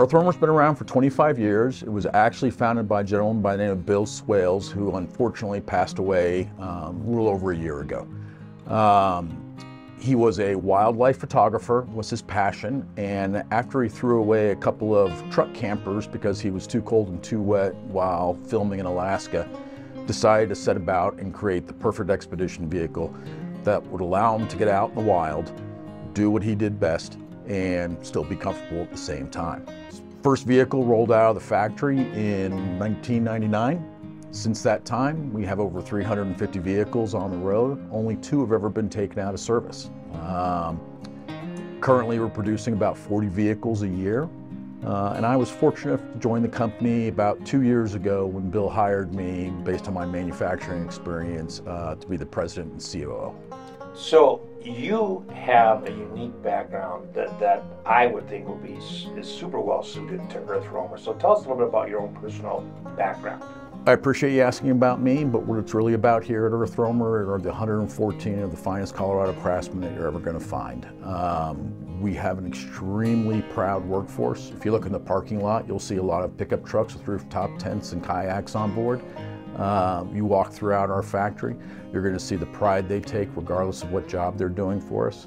Earthroamer's been around for 25 years. It was actually founded by a gentleman by the name of Bill Swails, who unfortunately passed away um, a little over a year ago. Um, he was a wildlife photographer, was his passion, and after he threw away a couple of truck campers because he was too cold and too wet while filming in Alaska, decided to set about and create the perfect expedition vehicle that would allow him to get out in the wild, do what he did best, and still be comfortable at the same time. First vehicle rolled out of the factory in 1999. Since that time, we have over 350 vehicles on the road. Only two have ever been taken out of service. Um, currently, we're producing about 40 vehicles a year. Uh, and I was fortunate to join the company about two years ago when Bill hired me, based on my manufacturing experience, uh, to be the president and COO. So you have a unique background that, that I would think would be is super well suited to Earthroamer. So tell us a little bit about your own personal background. I appreciate you asking about me, but what it's really about here at Earthroamer are the 114 of the finest Colorado craftsmen that you're ever going to find. Um, we have an extremely proud workforce. If you look in the parking lot, you'll see a lot of pickup trucks with rooftop tents and kayaks on board. Uh, you walk throughout our factory, you're going to see the pride they take regardless of what job they're doing for us.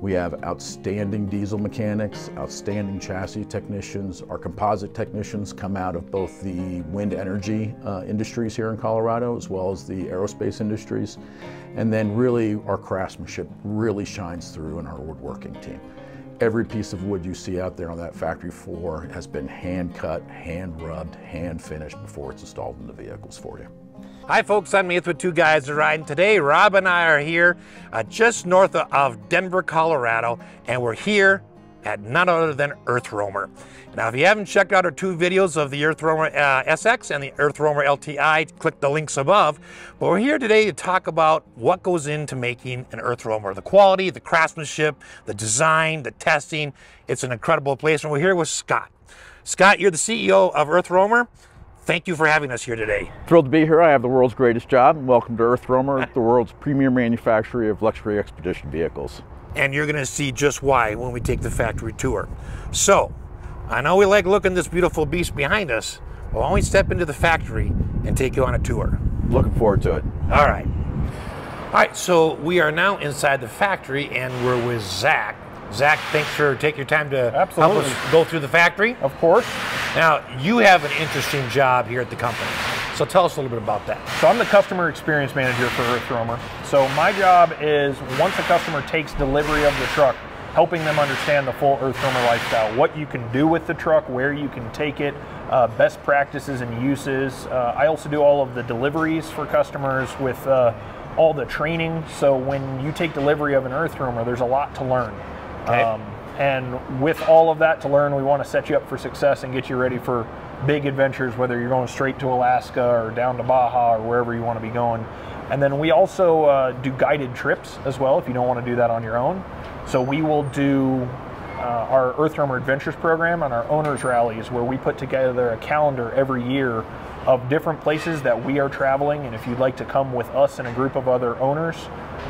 We have outstanding diesel mechanics, outstanding chassis technicians. Our composite technicians come out of both the wind energy uh, industries here in Colorado as well as the aerospace industries. And then really our craftsmanship really shines through in our woodworking team. Every piece of wood you see out there on that factory floor has been hand cut, hand rubbed, hand finished before it's installed in the vehicles for you. Hi folks, I'm Heath with Two Guys and a Ride. Today, Rob and I are here uh, just north of Denver, Colorado, and we're here at none other than Earthroamer. Now, if you haven't checked out our two videos of the Earthroamer uh, SX and the Earthroamer LTI, click the links above. But we're here today to talk about what goes into making an Earthroamer. The quality, the craftsmanship, the design, the testing. It's an incredible place. And we're here with Scot. Scot, you're the CEO of Earthroamer. Thank you for having us here today. Thrilled to be here. I have the world's greatest job. Welcome to Earthroamer, the world's premier manufacturer of luxury expedition vehicles. And you're going to see just why when we take the factory tour. So, I know we like looking this beautiful beast behind us. Well, why don't we step into the factory and take you on a tour? Looking forward to it. All right. All right, so we are now inside the factory and we're with Zach. Zach, thanks for taking your time to Absolutely. help us go through the factory. Of course. Now, you have an interesting job here at the company. So tell us a little bit about that. So I'm the customer experience manager for Earthroamer. So my job is once a customer takes delivery of the truck, helping them understand the full Earthroamer lifestyle, what you can do with the truck, where you can take it, uh, best practices and uses. Uh, I also do all of the deliveries for customers with uh, all the training. So when you take delivery of an Earthroamer, there's a lot to learn. Okay. Um, and with all of that to learn, we want to set you up for success and get you ready for big adventures, whether you're going straight to Alaska or down to Baja or wherever you want to be going. And then we also uh, do guided trips as well if you don't want to do that on your own. So we will do uh, our Earthroamer Adventures program and our owners rallies where we put together a calendar every year of different places that we are traveling. And if you'd like to come with us and a group of other owners,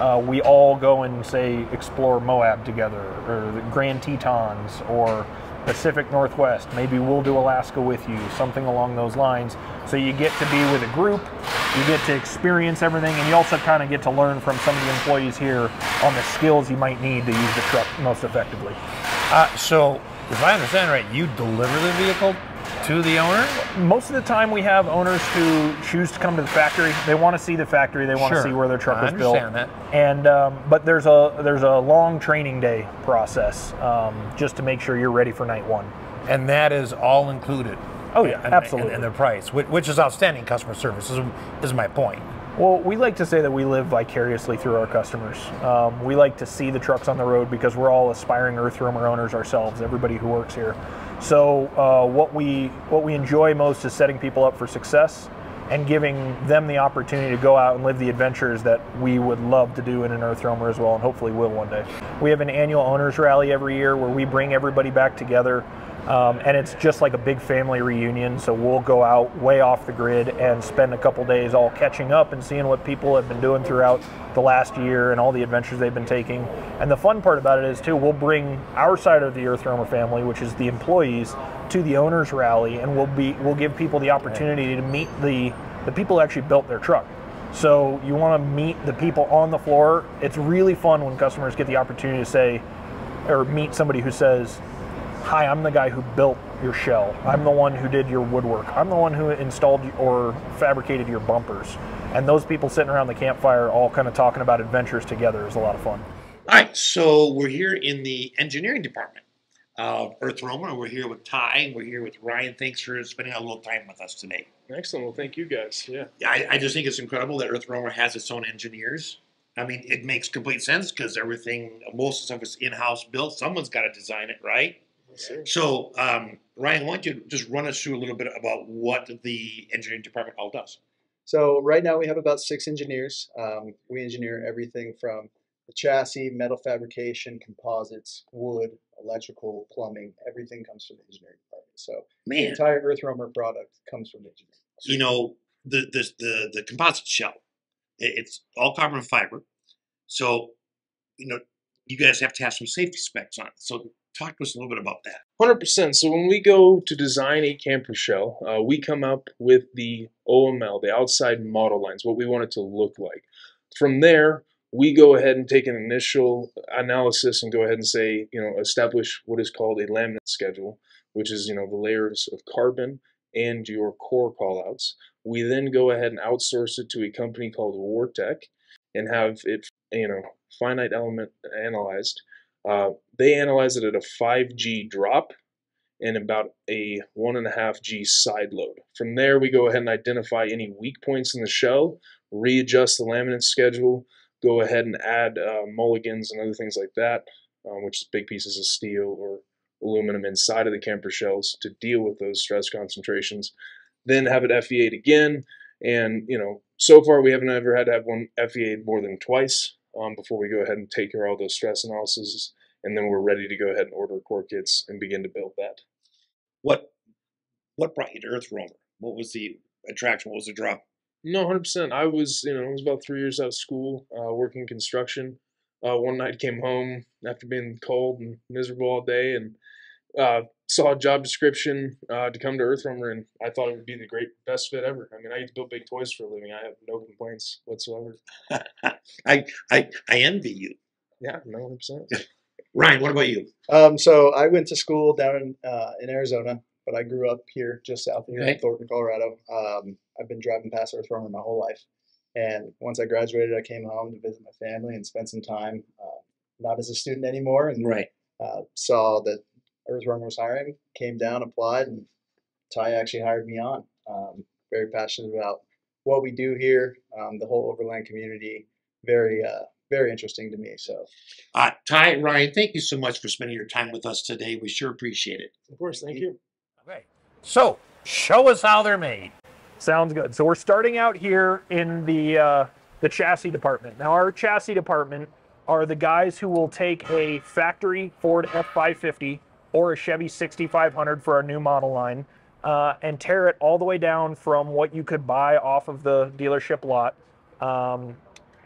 uh, we all go and say explore Moab together, or the Grand Tetons, or Pacific Northwest. Maybe we'll do Alaska with you, something along those lines. So you get to be with a group, you get to experience everything, and you also kind of get to learn from some of the employees here on the skills you might need to use the truck most effectively. Uh, so, if I understand right, you deliver the vehicle to the owner? Most of the time, we have owners who choose to come to the factory. They want to see the factory. They want Sure. to see where their truck I was built. understand that. And um, but there's a there's a long training day process um, just to make sure you're ready for night one. And that is all included. Oh, yeah, And- absolutely. And, and the price, which, which is outstanding customer service, is, is my point. Well, we like to say that we live vicariously through our customers. Um, we like to see the trucks on the road because we're all aspiring Earthroamer owners ourselves. Everybody who works here. So uh, what we what we enjoy most is setting people up for success and giving them the opportunity to go out and live the adventures that we would love to do in an Earthroamer as well, and hopefully will one day. We have an annual owners rally every year where we bring everybody back together Um, and it's just like a big family reunion. So we'll go out way off the grid and spend a couple days all catching up and seeing what people have been doing throughout the last year and all the adventures they've been taking. And the fun part about it is too, we'll bring our side of the Earth Roamer family, which is the employees, to the owners rally, and we'll be we'll give people the opportunity to meet the the people who actually built their truck. So you want to meet the people on the floor. It's really fun when customers get the opportunity to say, or meet somebody who says, "Hi, I'm the guy who built your shell. I'm the one who did your woodwork. I'm the one who installed or fabricated your bumpers." And those people sitting around the campfire, all kind of talking about adventures together, is a lot of fun. All right, so we're here in the engineering department of Earth Roamer. We're here with Ty, and we're here with Ryan. Thanks for spending a little time with us today. Excellent. Well, thank you guys. Yeah. I, I just think it's incredible that Earth Roamer has its own engineers. I mean, it makes complete sense because everything, most of the stuff is in-house built. Someone's got to design it, right? So, um, Ryan, why don't you just run us through a little bit about what the engineering department all does? So right now we have about six engineers. Um, we engineer everything from the chassis, metal fabrication, composites, wood, electrical, plumbing. Everything comes from the engineering department. So the entire Earth Roamer product comes from the engineering. you know the the the, the composite shell it's all carbon fiber so you know you guys have to have some safety specs on it so talk to us a little bit about that Hundred percent. So when we go to design a camper shell, uh, we come up with the OML, the outside model lines, what we want it to look like. From there, we go ahead and take an initial analysis and go ahead and say, you know, establish what is called a laminate schedule, which is you know the layers of carbon and your core callouts. We then go ahead and outsource it to a company called Wartech and have it, you know, finite element analyzed. Uh, they analyze it at a 5G drop and about a 1.5G side load. From there, we go ahead and identify any weak points in the shell, readjust the laminate schedule, go ahead and add uh, mulligans and other things like that, um, which is big pieces of steel or aluminum inside of the camper shells to deal with those stress concentrations. Then have it FEA'd again, and you know, so far we haven't ever had to have one FEA'd more than twice um, before we go ahead and take care of all those stress analyses, and then we're ready to go ahead and order core kits and begin to build that. what what brought you to earth roamer what was the attraction what was the draw No, hundred percent. I was, you know, I was about three years out of school, uh, working construction. Uh, one night came home after being cold and miserable all day, and uh, saw a job description uh, to come to Earth Roamer, and I thought it would be the great best fit ever. I mean, I used to build big toys for a living. I have no complaints whatsoever. i i i envy you Yeah, no, hundred percent. ryan what about you Um, so I went to school down in, uh, in Arizona, but I grew up here just south of here Okay. in Thornton, Colorado. Um, I've been driving past Earth Roamer my whole life. And once I graduated, I came home to visit my family and spend some time, uh, not as a student anymore, and right uh, saw that Earth was hiring, came down, applied, and Ty actually hired me on. Um, very passionate about what we do here, um, the whole Overland community. Very, uh, very interesting to me. So uh, ty ryan thank you so much for spending your time with us today we sure appreciate it Of course, thank you. okay so show us how they're made Sounds good. So we're starting out here in the uh, the chassis department. Now our chassis department are the guys who will take a factory Ford F550 or a Chevy 6500 for our new model line uh, and tear it all the way down from what you could buy off of the dealership lot um,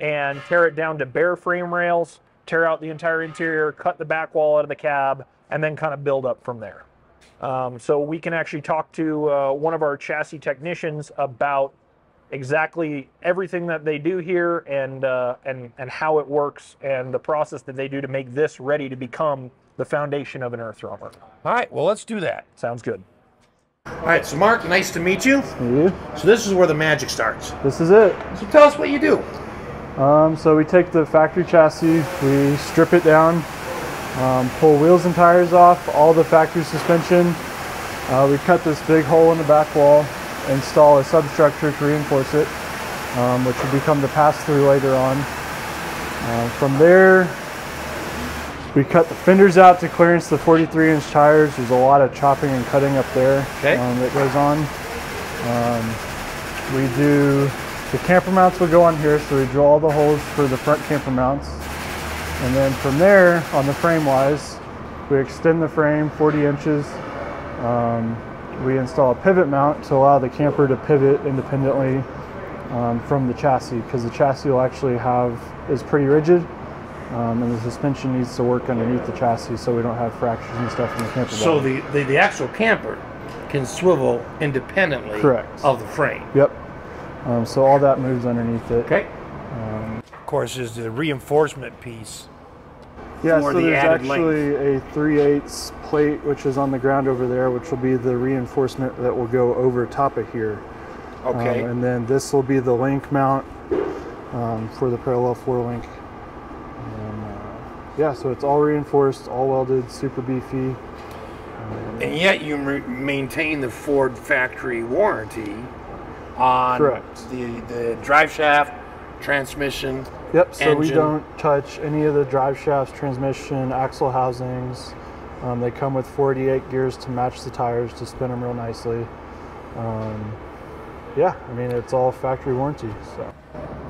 and tear it down to bare frame rails, tear out the entire interior, cut the back wall out of the cab, and then kind of build up from there. Um, so we can actually talk to uh, one of our chassis technicians about exactly everything that they do here and uh, and and how it works and the process that they do to make this ready to become the foundation of an earth roamer. all right well let's do that Sounds good. all right so mark nice to meet you so this is where the magic starts This is it. so tell us what you do Um, so we take the factory chassis, we strip it down, um, pull wheels and tires off, all the factory suspension. Uh, we cut this big hole in the back wall, install a substructure to reinforce it, um, which will become the pass-through later on. Uh, from there, we cut the fenders out to clearance the 43-inch tires. There's a lot of chopping and cutting up there Okay. um, that goes on. Um, we do the camper mounts will go on here, so we drill all the holes for the front camper mounts. And then from there, on the frame wise, we extend the frame 40 inches um, we install a pivot mount to allow the camper to pivot independently um, from the chassis because the chassis will actually have is pretty rigid um, and the suspension needs to work underneath the chassis so we don't have fractures and stuff in the camper. So the, the, the actual camper can swivel independently Correct. of the frame. Yep. Um, so all that moves underneath it. Okay. Um, Of course, is the reinforcement piece. yeah, so the there's added length. actually a 3 8 plate which is on the ground over there, which will be the reinforcement that will go over top of here. Okay. Um, and then this will be the link mount um, for the parallel floor link. Yeah, so it's all reinforced, all welded, super beefy. and yet you re- maintain the Ford factory warranty on Correct. the the drive shaft, transmission. Yep, so we don't touch any of the drive shafts, transmission, axle housings. Um, they come with 48 gears to match the tires to spin them real nicely. Um, yeah, I mean, it's all factory warranty. So.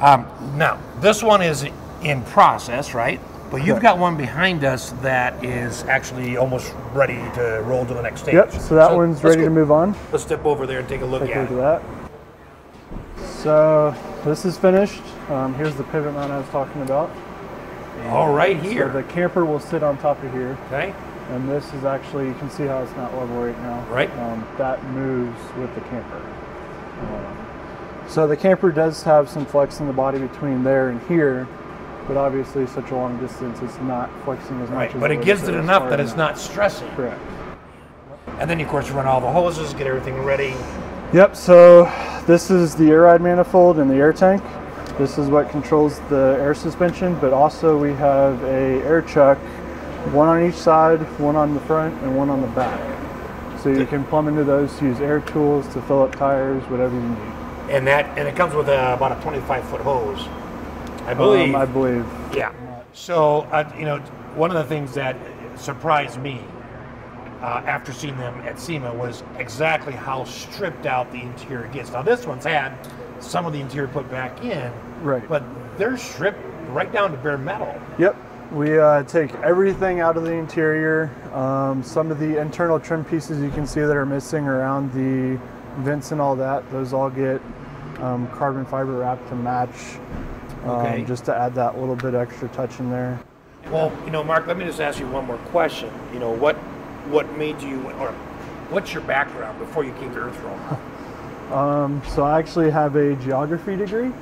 Um, now, this one is in process, right? But you've got one behind us that is actually almost ready to roll to the next stage. Yep, so that one's ready go- to move on. Let's step over there and take a look Take a at look it. that. So this is finished. Um, here's the pivot mount I was talking about. All right So here. the camper will sit on top of here. okay. And this is actually, you can see how it's not level right now. Right. Um, that moves with the camper. Um, so the camper does have some flex in the body between there and here, but obviously such a long distance, it's not flexing as much Right, but it gives it enough that it's enough. not stressing. Correct. And then, of course, run all the hoses, get everything ready. Yep, so this is the air ride manifold and the air tank. This is what controls the air suspension, but also we have a air chuck, one on each side, one on the front, and one on the back. So you can plumb into those to use air tools to fill up tires, whatever you need. And that, and it comes with a, about a 25 foot hose. I believe. Um, I believe. Yeah. So, uh, you know, one of the things that surprised me uh, after seeing them at SEMA was exactly how stripped out the interior gets. Now, this one's had some of the interior put back in, Right. but they're stripped right down to bare metal. Yep. We uh, take everything out of the interior. Um, some of the internal trim pieces you can see that are missing around the vents and all that, those all get um, carbon fiber wrap to match, um, just to add that little bit extra touch in there. Well, you know, Mark, let me just ask you one more question. You know, what what made you, or what's your background before you came to Earth Roamer? Um, so I actually have a geography degree,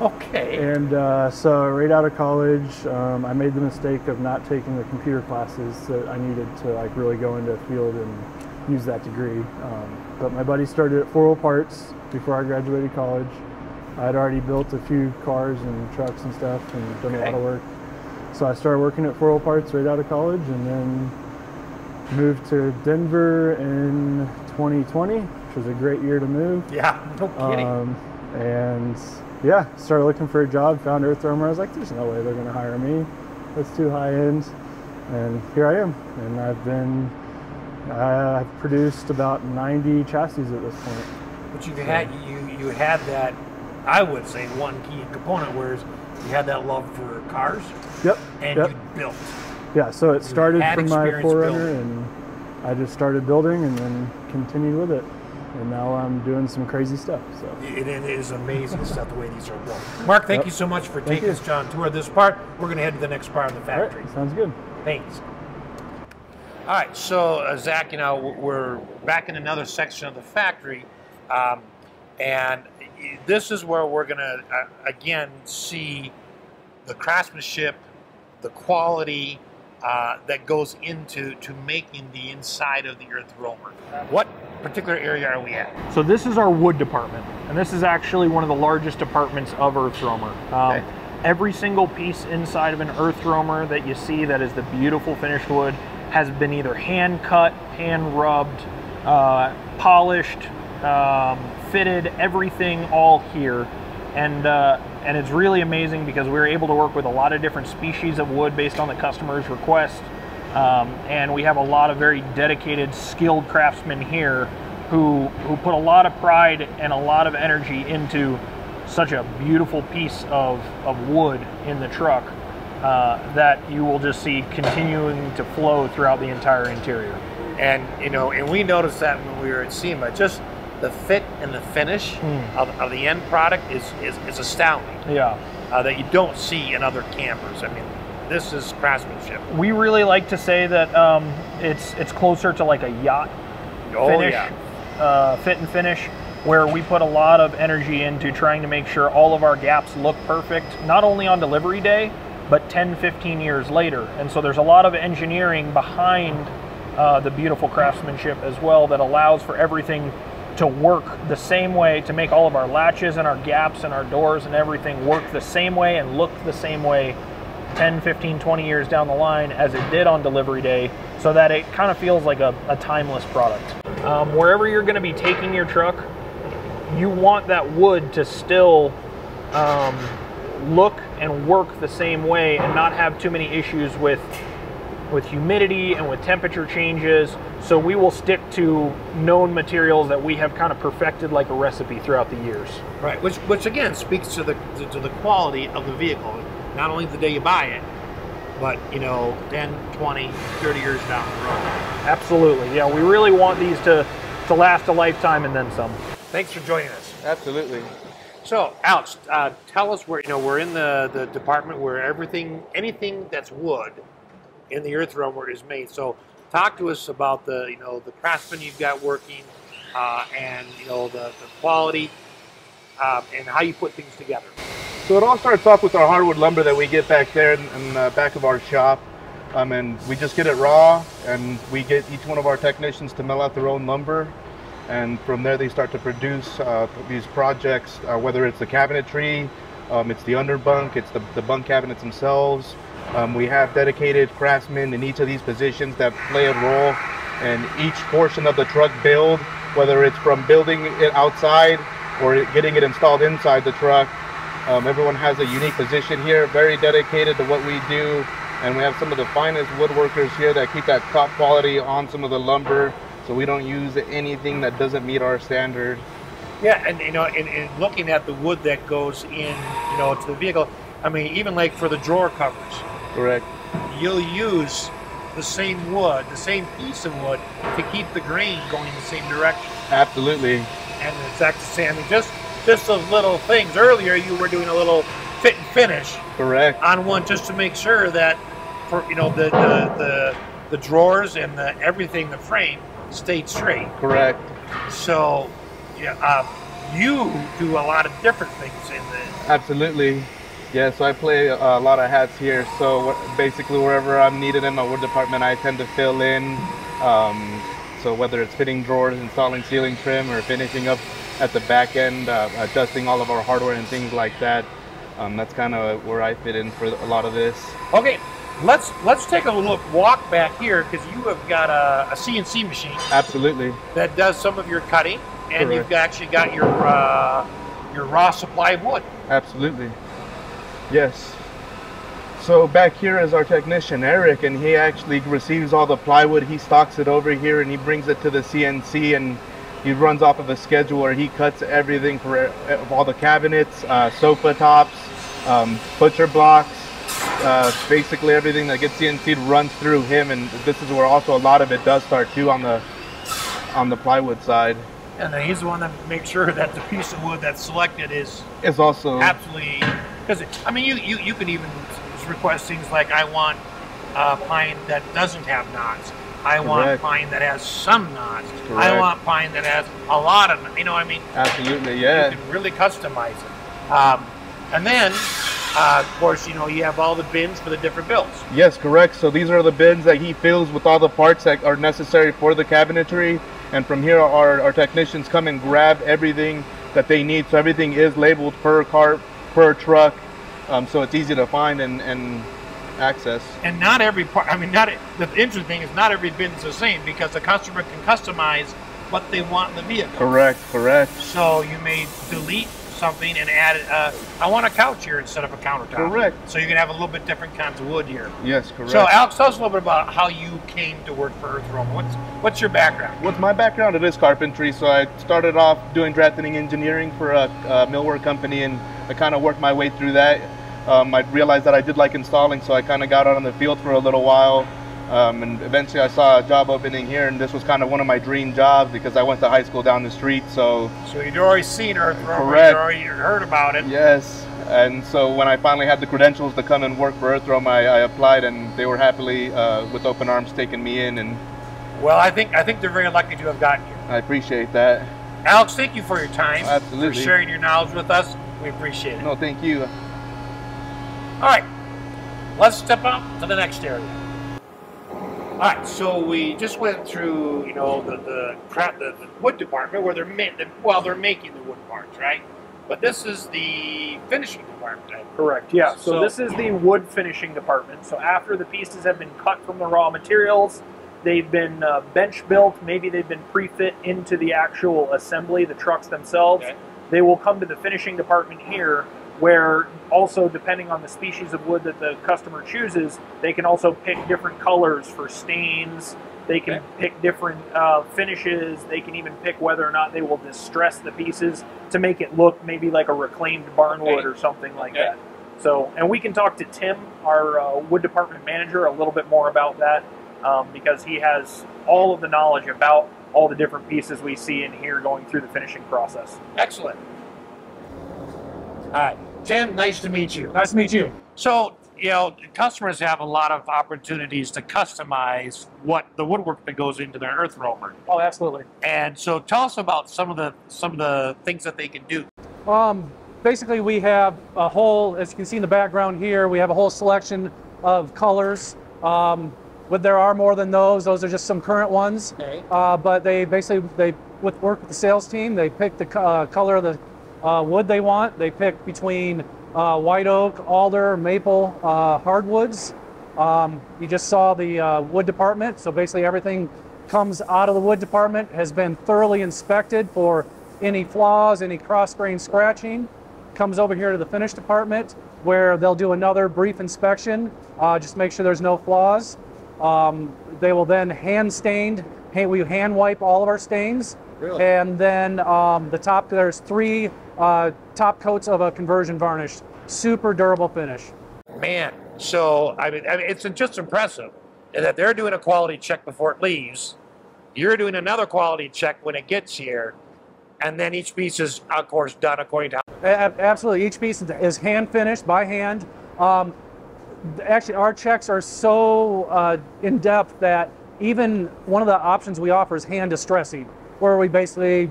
Okay. and uh, so right out of college, um, I made the mistake of not taking the computer classes that I needed to like really go into a field and use that degree. Um, but my buddy started at Four Parts before I graduated college. I had already built a few cars and trucks and stuff and done a lot of work. So I started working at Four Wheel Parts right out of college, and then moved to Denver in 2020, which was a great year to move. Yeah, no kidding. Um, and yeah, started looking for a job, found Earth Roamer. I was like, there's no way they're going to hire me. That's too high end. And here I am. And I've been, uh, I've produced about 90 chassis at this point. But you had you you had that, I would say, one key component, whereas you had that love for cars Yep. and yep. you built. Yeah, so it started from my 4Runner and I just started building and then continued with it. And now I'm doing some crazy stuff. So It, it is amazing stuff the way these are built. Mark, thank Yep. you so much for Thank taking you. us on tour of this part. We're going to head to the next part of the factory. right, sounds good. Thanks. All right, so uh, Zach, you know, we're back in another section of the factory, um, and this is where we're going to uh, again see the craftsmanship, the quality uh, that goes into to making the inside of the Earth Roamer. What particular area are we at? So this is our wood department, and this is actually one of the largest departments of Earth Roamer. Um, Okay. Every single piece inside of an Earth Roamer that you see that is the beautiful finished wood has been either hand cut, hand rubbed, uh, polished, um, fitted, everything all here. And, uh, and it's really amazing because we're able to work with a lot of different species of wood based on the customer's request. Um, and we have a lot of very dedicated, skilled craftsmen here who who put a lot of pride and a lot of energy into such a beautiful piece of, of wood in the truck uh, that you will just see continuing to flow throughout the entire interior. And you know, and we noticed that when we were at SEMA, just the fit and the finish Hmm. of, of the end product is is, is astounding. Yeah. Uh, that you don't see in other campers. I mean, this is craftsmanship. We really like to say that um, it's it's closer to like a yacht Oh finish, yeah. uh, fit and finish, where we put a lot of energy into trying to make sure all of our gaps look perfect, not only on delivery day, but 10, 15 years later. And so there's a lot of engineering behind uh, the beautiful craftsmanship as well that allows for everything to work the same way, to make all of our latches and our gaps and our doors and everything work the same way and look the same way 10, 15, 20 years down the line as it did on delivery day so that it kind of feels like a, a timeless product. Um, wherever you're going to be taking your truck, you want that wood to still um, look and work the same way and not have too many issues with with humidity and with temperature changes. So we will stick to known materials that we have kind of perfected like a recipe throughout the years. Right, which which again speaks to the to, to the quality of the vehicle. Not only the day you buy it, but you know, 10, 20, 30 years down the road. Absolutely. Yeah, we really want these to to last a lifetime and then some. Thanks for joining us. Absolutely. So, Alex, uh, tell us where you know we're in the, the department where everything, anything that's wood in the earth roamer is made. So, talk to us about the you know the craftsmen you've got working, uh, and you know the, the quality, um, and how you put things together. So it all starts off with our hardwood lumber that we get back there in, in the back of our shop. Um, and we just get it raw and we get each one of our technicians to mill out their own lumber. And from there they start to produce uh, these projects, uh, whether it's the cabinetry, um, it's the underbunk, it's the, the bunk cabinets themselves. Um, we have dedicated craftsmen in each of these positions that play a role in each portion of the truck build, whether it's from building it outside or getting it installed inside the truck. Um, everyone has a unique position here, very dedicated to what we do, and we have some of the finest woodworkers here that keep that top quality on some of the lumber, so we don't use anything that doesn't meet our standard. Yeah, and you know, in looking at the wood that goes in, you know, to the vehicle. I mean, even like for the drawer covers, Correct. you'll use the same wood, the same piece of wood, to keep the grain going in the same direction. Absolutely. And it's like the same. I mean, just just those little things. Earlier, you were doing a little fit and finish Correct. on one just to make sure that, for you know, the the the, the drawers and the everything, the frame stayed straight. Correct. So, yeah, uh, you do a lot of different things in the Absolutely. Yeah, so I play a lot of hats here. So basically, wherever I'm needed in my wood department, I tend to fill in. Um, so whether it's fitting drawers, installing ceiling trim, or finishing up at the back end, uh, adjusting all of our hardware and things like that, um, that's kind of where I fit in for a lot of this. Okay, let's let's take a look, walk back here because you have got a, a CNC machine Absolutely. that does some of your cutting, and Correct. you've actually got your uh, your raw supply of wood. Absolutely. Yes. So back here is our technician Eric, and he actually receives all the plywood. He stocks it over here, and he brings it to the CNC, and he runs off of a schedule where he cuts everything for all the cabinets, uh, sofa tops, um, butcher blocks, uh, basically everything that gets CNC'd runs through him, and this is where also a lot of it does start too on the on the plywood side. And then he's the one that makes sure that the piece of wood that's selected is It's also absolutely because I mean you, you you could even request things like I want uh, pine that doesn't have knots. I want Correct. pine that has some knots. I want pine that has a lot of kn- you know what I mean. absolutely yeah. You can really customize it. Um, and then uh, of course you know you have all the bins for the different builds. Yes, correct. So these are the bins that he fills with all the parts that are necessary for the cabinetry. And from here, our, our technicians come and grab everything that they need. So everything is labeled per cart, per truck. Um, so it's easy to find and, and access. And not every part. I mean, not the interesting thing is not every bin's the same because the customer can customize what they want in the vehicle. Correct, correct. So you may delete something and add. Uh, I want a couch here instead of a countertop. Correct. So you can have a little bit different kinds of wood here. Yes, correct. So Alex, tell us a little bit about how you came to work for Earth Roamer. What's what's your background? With my background, it is carpentry. So I started off doing drafting engineering for a, a millwork company, and I kind of worked my way through that. Um, I realized that I did like installing, so I kind of got out on the field for a little while. Um, and eventually I saw a job opening here, and this was kind of one of my dream jobs because I went to high school down the street. So So you'd already seen Earth Roamer, Correct. you'd already heard about it. yes, and so when I finally had the credentials to come and work for Earthroamer, I, I applied, and they were happily uh, with open arms taking me in, and Well, I think I think they're very lucky to have gotten you. I appreciate that. Alex, thank you for your time, Absolutely. for sharing your knowledge with us. We appreciate it. No, thank you. All right, let's step up to the next area. All right, so we just went through, you know, the the, crap, the, the wood department where they're ma- the, well, they're making the wood parts, right? But this is the finishing department. Correct. Yeah. So, So- this is the wood finishing department. So after the pieces have been cut from the raw materials, they've been uh, bench built. Maybe they've been pre-fit into the actual assembly, the trucks themselves. Okay. They will come to the finishing department here, where also depending on the species of wood that the customer chooses, they can also pick different colors for stains. They can Okay. pick different uh, finishes. They can even pick whether or not they will distress the pieces to make it look maybe like a reclaimed barnwood Okay. or something like Okay. that. So, and we can talk to Tim, our uh, wood department manager, a little bit more about that um, because he has all of the knowledge about all the different pieces we see in here going through the finishing process. Excellent. All right, Tim, nice to meet you. Nice to meet you. So, you know, customers have a lot of opportunities to customize what the woodwork that goes into their earth roamer. Oh, absolutely. And so tell us about some of the some of the things that they can do. Um, basically, we have a whole, as you can see in the background here, we have a whole selection of colors. Um, but there are more than those. Those are just some current ones. Okay. Uh, but they basically they with work with the sales team. They pick the uh, color of the uh, wood they want. They pick between uh, white oak, alder, maple, uh, hardwoods. Um, you just saw the uh, wood department. So basically, everything comes out of the wood department has been thoroughly inspected for any flaws, any cross grain scratching. Comes over here to the finish department where they'll do another brief inspection, uh, just make sure there's no flaws. Um, they will then hand stained, hand, we hand wipe all of our stains. Really? And then um, the top, there's three uh, top coats of a conversion varnish. Super durable finish. Man, so I mean, I mean, it's just impressive that they're doing a quality check before it leaves. You're doing another quality check when it gets here, and then each piece is, of course, done according to. A- a- Absolutely, each piece is hand finished by hand. Um, actually, our checks are so uh, in depth that even one of the options we offer is hand distressing, where we basically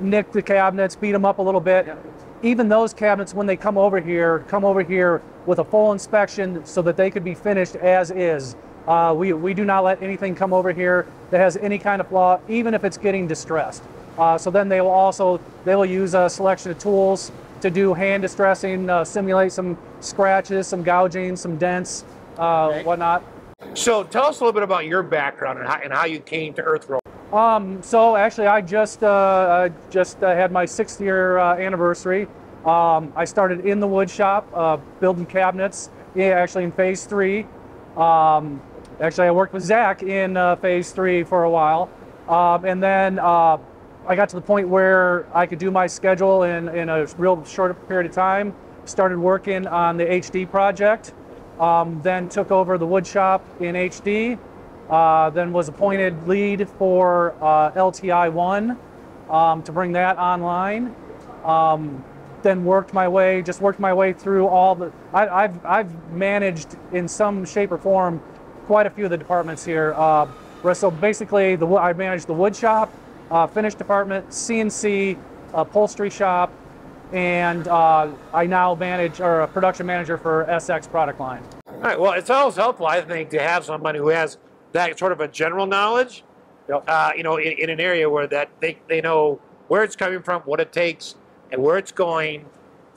nick the cabinets, beat them up a little bit. Even those cabinets, when they come over here, come over here with a full inspection so that they could be finished as is. Uh, we, we do not let anything come over here that has any kind of flaw, even if it's getting distressed. Uh, so then they will also they will use a selection of tools to do hand distressing, uh, simulate some scratches, some gouging, some dents, uh, Okay. whatnot. So tell us a little bit about your background and how, and how you came to Earth Roamer. Um, so actually, I just uh, I just uh, had my sixth year uh, anniversary. Um, I started in the wood shop, uh, building cabinets. Yeah, actually in phase three. Um, actually, I worked with Zach in uh, phase three for a while, um, and then uh, I got to the point where I could do my schedule in in a real short period of time. Started working on the HD project. Um, then took over the wood shop in HD. Uh, then was appointed lead for uh, LTI one um, to bring that online. Um, then worked my way, just worked my way through all the. I, I've I've managed in some shape or form quite a few of the departments here. Uh, so basically, the I managed the wood shop, uh, finish department, CNC, upholstery shop, and uh, I now manage or a production manager for SX product line. All right. Well, it's always helpful, I think, to have somebody who has that sort of a general knowledge. Yep. Uh, you know, in, in an area where that they, they know where it's coming from, what it takes, and where it's going,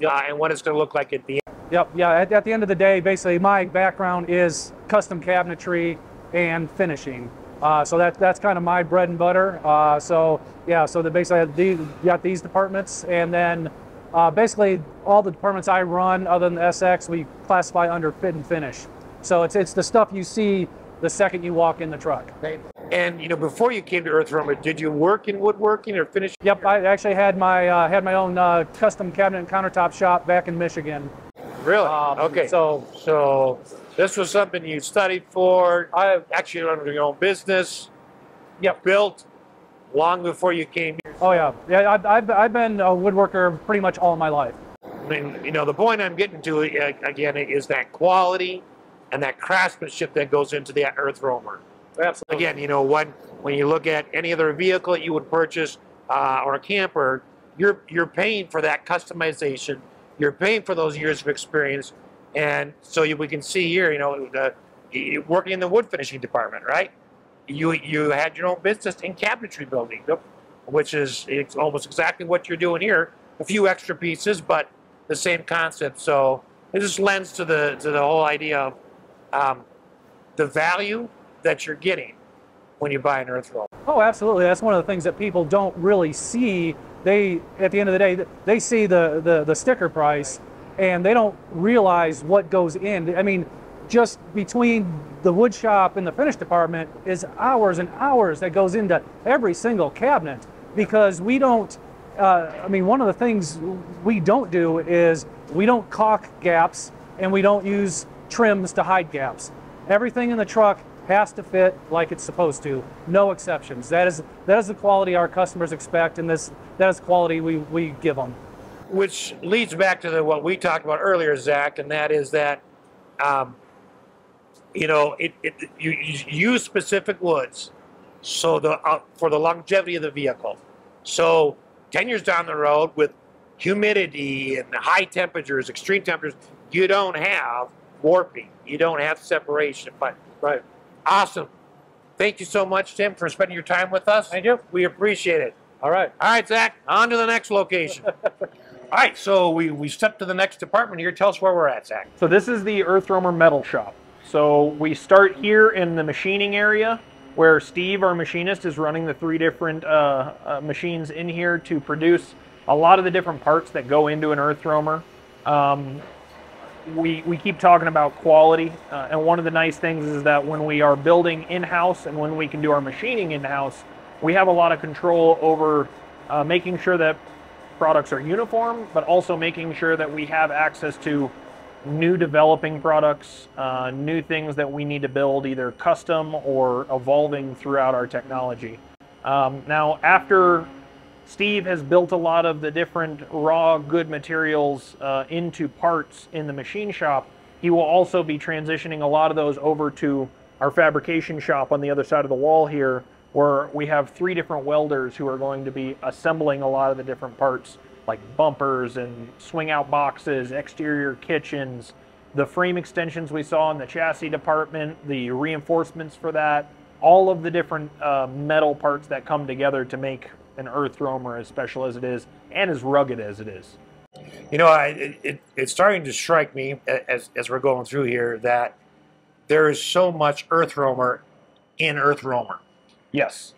uh, and what it's going to look like at the end. Yep, yeah, at, at the end of the day, basically my background is custom cabinetry and finishing. Uh, so that, that's kind of my bread and butter. Uh, so yeah, so the basically I these, got these departments and then uh, basically all the departments I run other than the SX, we classify under fit and finish. So it's, it's the stuff you see the second you walk in the truck. And you know, before you came to Earth Roamer, did you work in woodworking or finish? Yep, I actually had my, uh, had my own uh, custom cabinet and countertop shop back in Michigan. Really? Um, okay. So So This was something you studied for. I actually run your own business. Yep. Built long before you came here. Oh yeah, yeah. I've, I've, I've been a woodworker pretty much all my life. I mean, you know, the point I'm getting to uh, again is that quality and that craftsmanship that goes into the earth roamer. Absolutely. Again, you know, when when you look at any other vehicle that you would purchase uh, or a camper, you're you're paying for that customization. You're paying for those years of experience, and so you, we can see here, you know, the, working in the wood finishing department, right? You you had your own business in cabinetry building, which is it's almost exactly what you're doing here. A few extra pieces, but the same concept. So it just lends to the to the whole idea of um, the value that you're getting when you buy an earth roll. Oh, absolutely. That's one of the things that people don't really see. They, at the end of the day, they see the, the, the sticker price and they don't realize what goes in. I mean, just between the wood shop and the finish department is hours and hours that goes into every single cabinet because we don't. Uh, I mean, one of the things we don't do is we don't caulk gaps and we don't use trims to hide gaps. Everything in the truck has to fit like it's supposed to, no exceptions. That is that is the quality our customers expect, and this that is the quality we, we give them. Which leads back to the, what we talked about earlier, Zach, and that is that, um, you know, it, it you, you use specific woods, so the uh, for the longevity of the vehicle. So ten years down the road, with humidity and high temperatures, extreme temperatures, you don't have warping, you don't have separation. But Right. awesome, thank you so much, Tim, for spending your time with us. Thank you. We appreciate it. All right. All right, Zach, on to the next location. All right, so we, we step to the next department here. Tell us where we're at, Zach. So this is the Earthroamer metal shop. So we start here in the machining area where Steve, our machinist, is running the three different uh, uh, machines in here to produce a lot of the different parts that go into an Earthroamer. Um, we, we keep talking about quality, uh, and one of the nice things is that when we are building in-house and when we can do our machining in-house, we have a lot of control over uh, making sure that products are uniform, but also making sure that we have access to new developing products, uh, new things that we need to build either custom or evolving throughout our technology. Um, now, after Steve has built a lot of the different raw good materials uh, into parts in the machine shop, he will also be transitioning a lot of those over to our fabrication shop on the other side of the wall here, where we have three different welders who are going to be assembling a lot of the different parts like bumpers and swing out boxes, exterior kitchens, the frame extensions we saw in the chassis department, the reinforcements for that, all of the different uh, metal parts that come together to make an earth roamer as special as it is and as rugged as it is. You know, I, it, it, it's starting to strike me as, as we're going through here that there is so much Earth Roamer in Earth Roamer. Yes.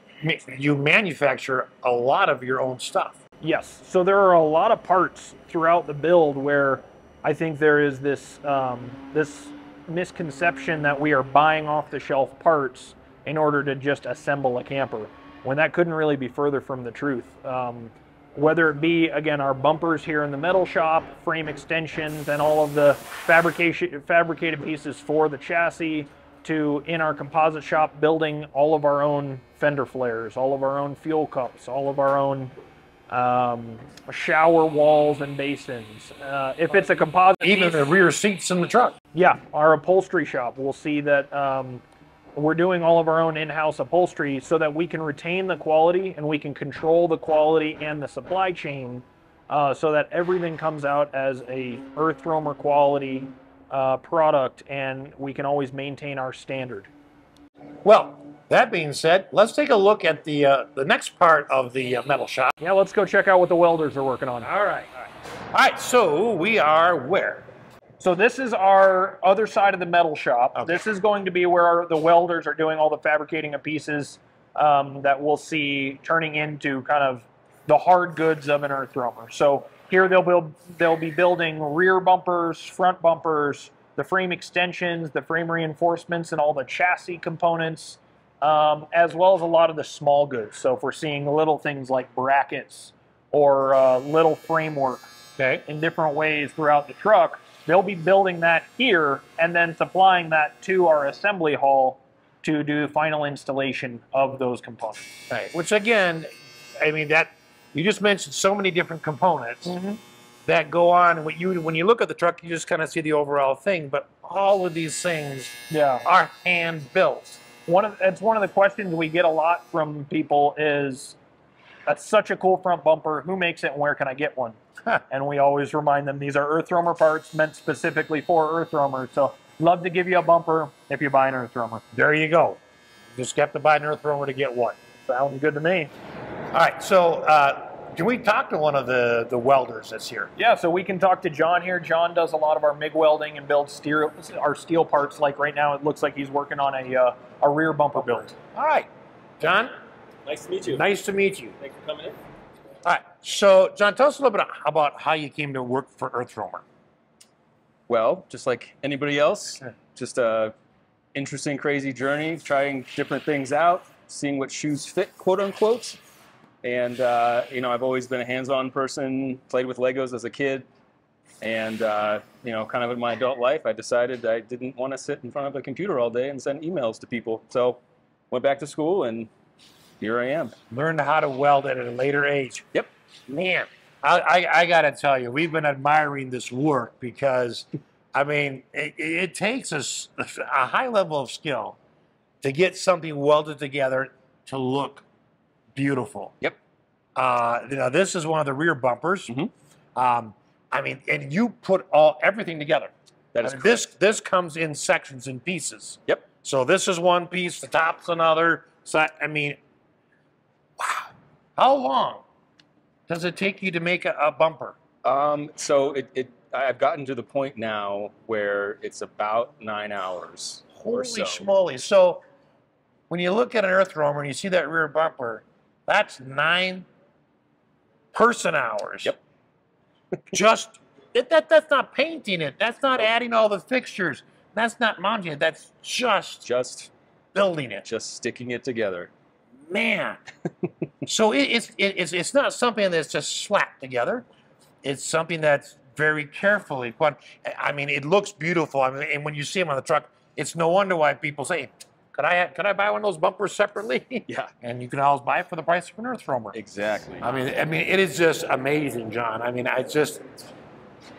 You manufacture a lot of your own stuff. Yes. So there are a lot of parts throughout the build where I think there is this um, this misconception that we are buying off the shelf parts in order to just assemble a camper, when that couldn't really be further from the truth. Um, whether it be again our bumpers here in the metal shop, frame extensions, and all of the fabrication fabricated pieces for the chassis, to in our composite shop building all of our own fender flares, all of our own fuel cups, all of our own um, shower walls and basins. Uh, if it's a composite, Even piece- the rear seats in the truck. yeah, our upholstery shop will see that um, we're doing all of our own in-house upholstery so that we can retain the quality and we can control the quality and the supply chain uh, so that everything comes out as a earth roamer quality uh, product and we can always maintain our standard. Well, that being said, let's take a look at the uh, the next part of the uh, metal shop. Yeah, let's go check out what the welders are working on. All right. All right. All right. So we are where? So this is our other side of the metal shop. Okay. This is going to be where our, the welders are doing all the fabricating of pieces um, that we'll see turning into kind of the hard goods of an earth roamer. So here they'll build, they'll be building rear bumpers, front bumpers, the frame extensions, the frame reinforcements, and all the chassis components, um, as well as a lot of the small goods. So if we're seeing little things like brackets or uh, little framework Okay. in different ways throughout the truck, they'll be building that here and then supplying that to our assembly hall to do final installation of those components. Right. Which again, I mean that you just mentioned so many different components mm-hmm. that go on. When you when you look at the truck, you just kind of see the overall thing. But all of these things Yeah. are hand built. one of it's one of the questions we get a lot from people is that's such a cool front bumper who makes it and where can i get one and we always remind them these are earth roamer parts meant specifically for earth roamers so love to give you a bumper if you buy an earth roamer There you go. Just have to buy an earth roamer to get one. sounds good to me All right. So uh, can we talk to one of the the welders that's here? yeah so we can talk to john here john does a lot of our mig welding and builds steel our steel parts like right now it looks like he's working on a uh, a rear bumper build All right, John. Nice to meet you. Nice to meet you. Thanks for coming in. All right. So, John, tell us a little bit about how you came to work for Earth Roamer. Well, just like anybody else, just a interesting, crazy journey, trying different things out, seeing what shoes fit, quote unquote. And uh, you know, I've always been a hands-on person. Played with Legos as a kid, and uh, you know, kind of in my adult life, I decided I didn't want to sit in front of a computer all day and send emails to people. So, went back to school, and here I am. Learned how to weld at a later age. Yep. Man, I, I, I got to tell you, we've been admiring this work because, I mean, it, it takes us a high level of skill to get something welded together to look beautiful. Yep. Uh, you know, this is one of the rear bumpers. Mhm. Um, I mean, and you put all everything together. That is I mean, this this comes in sections and pieces. Yep. So this is one piece, the top's another. So I mean, wow. How long does it take you to make a, a bumper? Um, so it, it, I've gotten to the point now where it's about nine hours Holy so. schmoly! So when you look at an earth roamer and you see that rear bumper, that's nine person hours. Yep. Just that, that that's not painting it. That's not adding all the fixtures. That's not mounting it. That's just Just, building it. just sticking it together. man. so it, it's it, it's it's not something that's just slapped together. It's something that's very carefully put. I mean, it looks beautiful. I mean, and when you see them on the truck, it's no wonder why people say, "Could I could I buy one of those bumpers separately?" Yeah, and you can always buy it for the price of an earth roamer. exactly. I mean, I mean, it is just amazing, John. I mean, I just,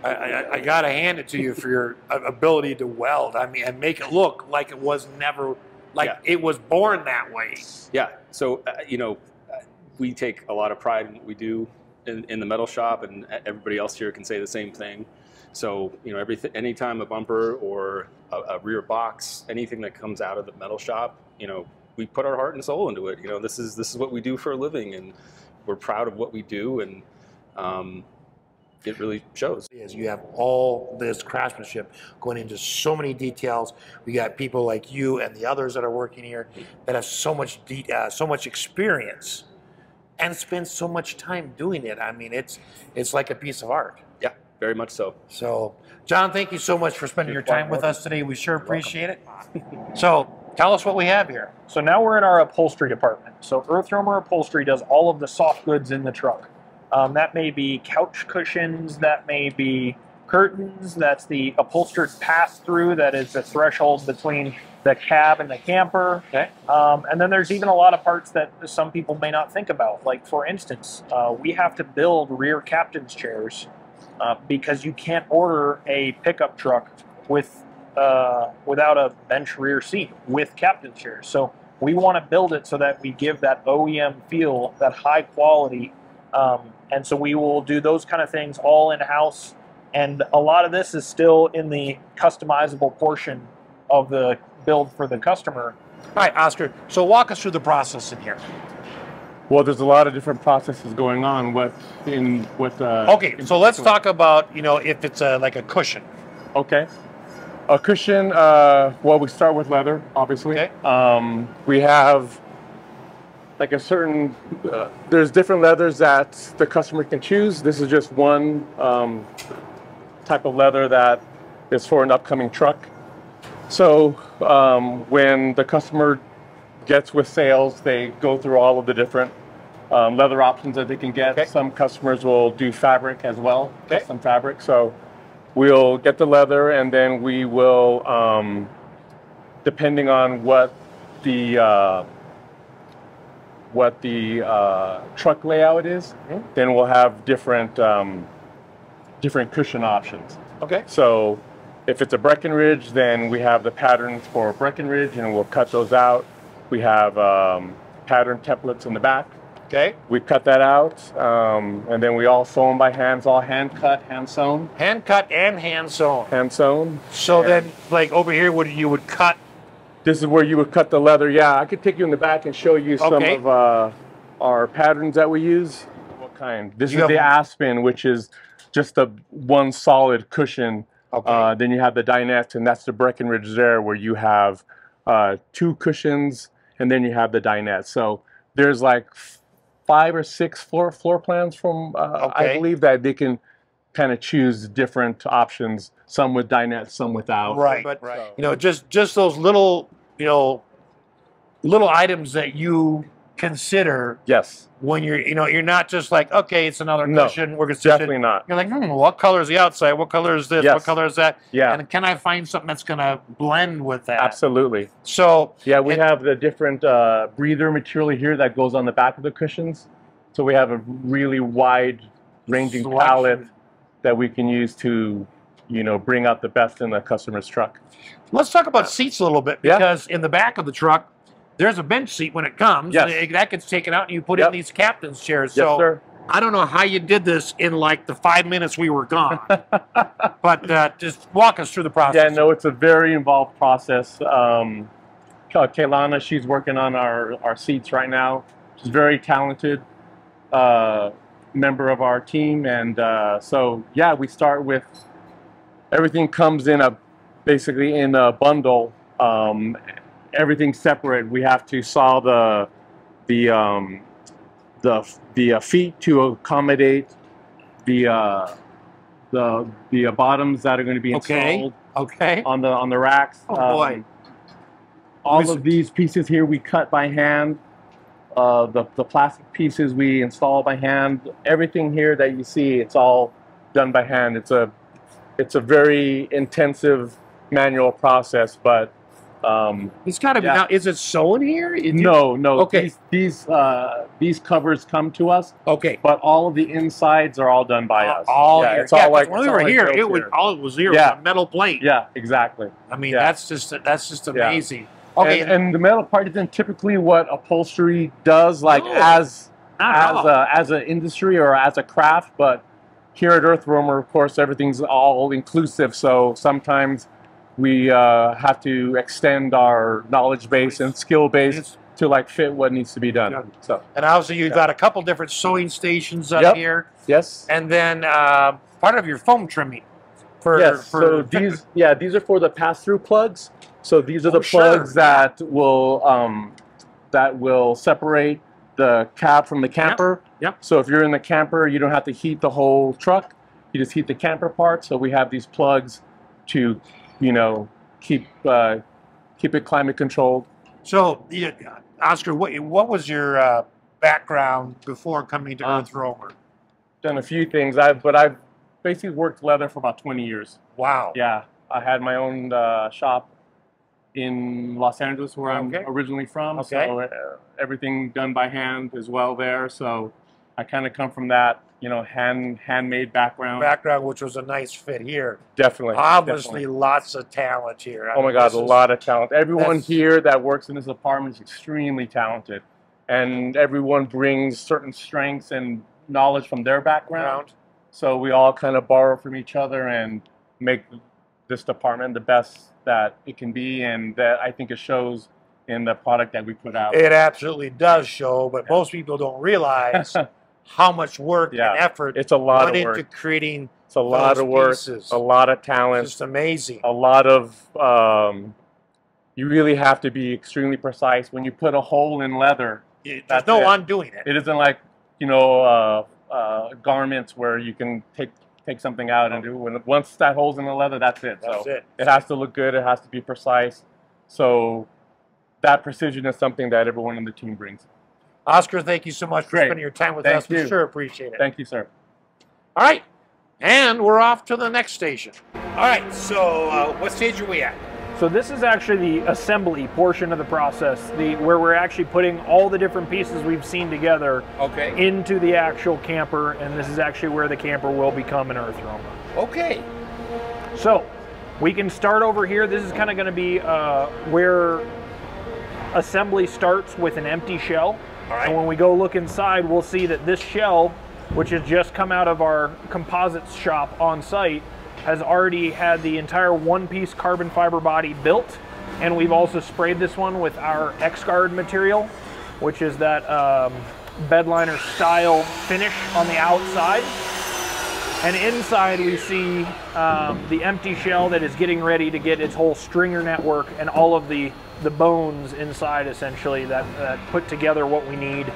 I, I, I gotta hand it to you for your ability to weld. I mean, and make it look like it was never, like Yeah. it was born that way. Yeah. So, uh, you know, uh, we take a lot of pride in what we do in, in the metal shop, and everybody else here can say the same thing. So, you know, everything, anytime a bumper or a, a rear box, anything that comes out of the metal shop, you know, we put our heart and soul into it. You know, this is this is what we do for a living, and we're proud of what we do, and um, it really shows. is you have all this craftsmanship going into so many details. We got people like you and the others that are working here that have so much de- uh, so much experience and spend so much time doing it. I mean, it's it's like a piece of art. Yeah, very much so. So, John, thank you so much for spending your time with us today. We sure appreciate it. So, tell us what we have here. So now we're in our upholstery department. So Earth Roamer Upholstery does all of the soft goods in the truck. Um, that may be couch cushions, that may be curtains, that's the upholstered pass through, that is the threshold between the cab and the camper. Okay. Um, and then there's even a lot of parts that some people may not think about. Like, for instance, uh, we have to build rear captain's chairs uh, because you can't order a pickup truck with uh, without a bench rear seat with captain chairs. So we want to build it so that we give that OEM feel, that high quality. Um, and so we will do those kind of things all in house. And a lot of this is still in the customizable portion of the build for the customer. All right, Oscar. So, walk us through the process in here. Well, there's a lot of different processes going on. What in what? Uh, Okay, so let's talk about you know if it's a like a cushion. Okay. A cushion. Uh, well, we start with leather, obviously. Okay. Um, we have like a certain. Uh, there's different leathers that the customer can choose. This is just one um, type of leather that is for an upcoming truck. So um, when the customer gets with sales, they go through all of the different um, leather options that they can get. Okay. Some customers will do fabric as well, Okay. custom fabric. So we'll get the leather and then we will, um, depending on what the uh, what the uh, truck layout is, then we'll have different um, different cushion options. Okay. So if it's a Breckenridge, then we have the patterns for Breckenridge and we'll cut those out. We have um, pattern templates in the back. Okay. We cut that out, um, and then we all sew them by hands, all hand cut, hand sewn, Hand cut and hand sewn. hand sewn. So then, like over here, would you would cut? This is where you would cut the leather. Yeah, I could take you in the back and show you some Okay. of uh, our patterns that we use. What kind? This You is the Aspen, which is just a one solid cushion. Okay. Uh, then you have the dinette, and that's the Breckenridge there, where you have uh, two cushions, and then you have the dinette. So there's like five or six floor floor plans from. Uh, Okay. I believe that they can kind of choose different options. Some with dinette, some without. Right. But you know, just just those little, you know, little items that you consider Yes. when you're, you know, you're not just like, okay, it's another No, cushion. We're gonna Definitely not. You're like, hmm, what color is the outside? What color is this? What color is that? Yeah. And can I find something that's gonna blend with that? Absolutely. So Yeah, we have the different uh, breather material here that goes on the back of the cushions. So we have a really wide ranging Selection. palette that we can use to, you know, bring out the best in the customer's truck. let's talk about seats a little bit Yeah. because in the back of the truck, there's a bench seat when it comes. Yes. it- that gets taken out and you put Yep. in these captain's chairs. Yes, so sir. I don't know how you did this in like the five minutes we were gone, but uh, just walk us through the process. Yeah, no, it's a very involved process. Um, Kaylana, she's working on our, our seats right now. She's very talented uh, member of our team, and uh, so yeah, we start with everything comes in a basically in a bundle. Um, everything separate. We have to saw the the um, the the uh, feet to accommodate the uh, the the uh, bottoms that are going to be installed Okay. Okay. on the on the racks. Oh, boy. Um, all of these pieces here we cut by hand. Uh, the the plastic pieces we install by hand. Everything here that you see, it's all done by hand. It's a it's a very intensive manual process, but um, It's got to be Yeah. now. Is it sewn here? Is no, no. Okay. These these, uh, these covers come to us, Okay. but all of the insides are all done by us. All yeah, it's all like when we were like here, it was here. all it was here Yeah. was a metal plate. Yeah, exactly. I mean, Yeah. that's just that's just Yeah. amazing. Okay. And, and the metal part isn't typically what upholstery does, like No, as as a, as an industry or as a craft. But here at Earth Roamer, of course, everything's all inclusive. So sometimes we uh, have to extend our knowledge base and skill base to like fit what needs to be done. So and obviously you've Yeah. got a couple different sewing stations up Yep. here, yes, and then uh, part of your foam trimming. For, yes. for So these yeah these are for the pass-through plugs. So these are Oh, the sure. plugs that will um, that will separate the cab from the camper. Yep. So if you're in the camper, you don't have to heat the whole truck. You just heat the camper part. So we have these plugs to, you know, keep uh, keep it climate controlled. So, yeah, Oscar, what what was your uh, background before coming to Uh, Earth Roamer? Done a few things. I've but I've basically worked leather for about 20 years. Wow. Yeah, I had my own uh, shop in Los Angeles, where I'm originally from. Okay. So uh, everything done by hand as well there. So I kind of come from that, you know, hand handmade background. Background, which was a nice fit here. definitely. Obviously, definitely. lots of talent here. I Oh my mean, God, a is- lot of talent. Everyone here that works in this apartment is extremely talented, and everyone brings certain strengths and knowledge from their background. Background. So we all kind of borrow from each other and make this department the best that it can be, and that I think it shows in the product that we put out. It absolutely does show, but most people don't realize how much work Yeah, and effort it's a lot went of work. into creating It's a lot those of work, pieces. a lot of It's talent, just amazing. a lot of. Um, you really have to be extremely precise when you put a hole in leather. It- There's no it. undoing it. It isn't like you know uh, uh, garments where you can take take something out and do. When once that hole's in the leather, that's it. That's so it. it has to look good. It has to be precise. So that precision is something that everyone in the team brings. Oscar, thank you so much for Great. spending your time with Thank us. We sure appreciate it. Thank you, sir. All right. And we're off to the next station. All right, so uh, what stage are we at? So this is actually the assembly portion of the process, the where we're actually putting all the different pieces we've seen together Okay. into the actual camper, and this is actually where the camper will become an earth roamer. Okay. So we can start over here. This is kind of going to be uh, where assembly starts with an empty shell. All right. And when we go look inside, we'll see that this shell, which has just come out of our composites shop on site, has already had the entire one-piece carbon fiber body built. And we've also sprayed this one with our X-Guard material, which is that um, bedliner style finish on the outside. And inside we see um, the empty shell that is getting ready to get its whole stringer network and all of the, the bones inside essentially that, that put together what we need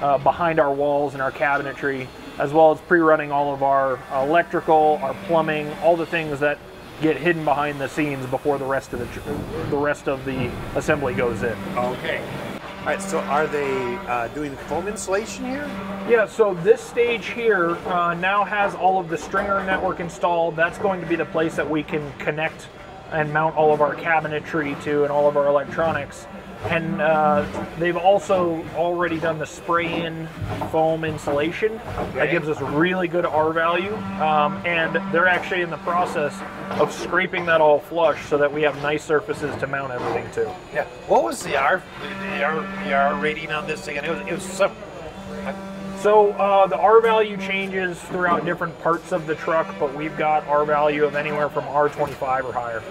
uh, behind our walls and our cabinetry, as well as pre-running all of our electrical, our plumbing, all the things that get hidden behind the scenes before the rest of the, the rest of the assembly goes in. Okay. All right, so are they uh, doing foam insulation here? Yeah, so this stage here uh, now has all of the stringer network installed. That's going to be the place that we can connect and mount all of our cabinetry to and all of our electronics. And uh, they've also already done the spray-in foam insulation. That gives us really good R value. Um, and they're actually in the process of scraping that all flush so that we have nice surfaces to mount everything to. Yeah. What was the R, the R, the R rating on this thing? And it was, it was some, So uh, the R value changes throughout different parts of the truck, but we've got R value of anywhere from R25 or higher.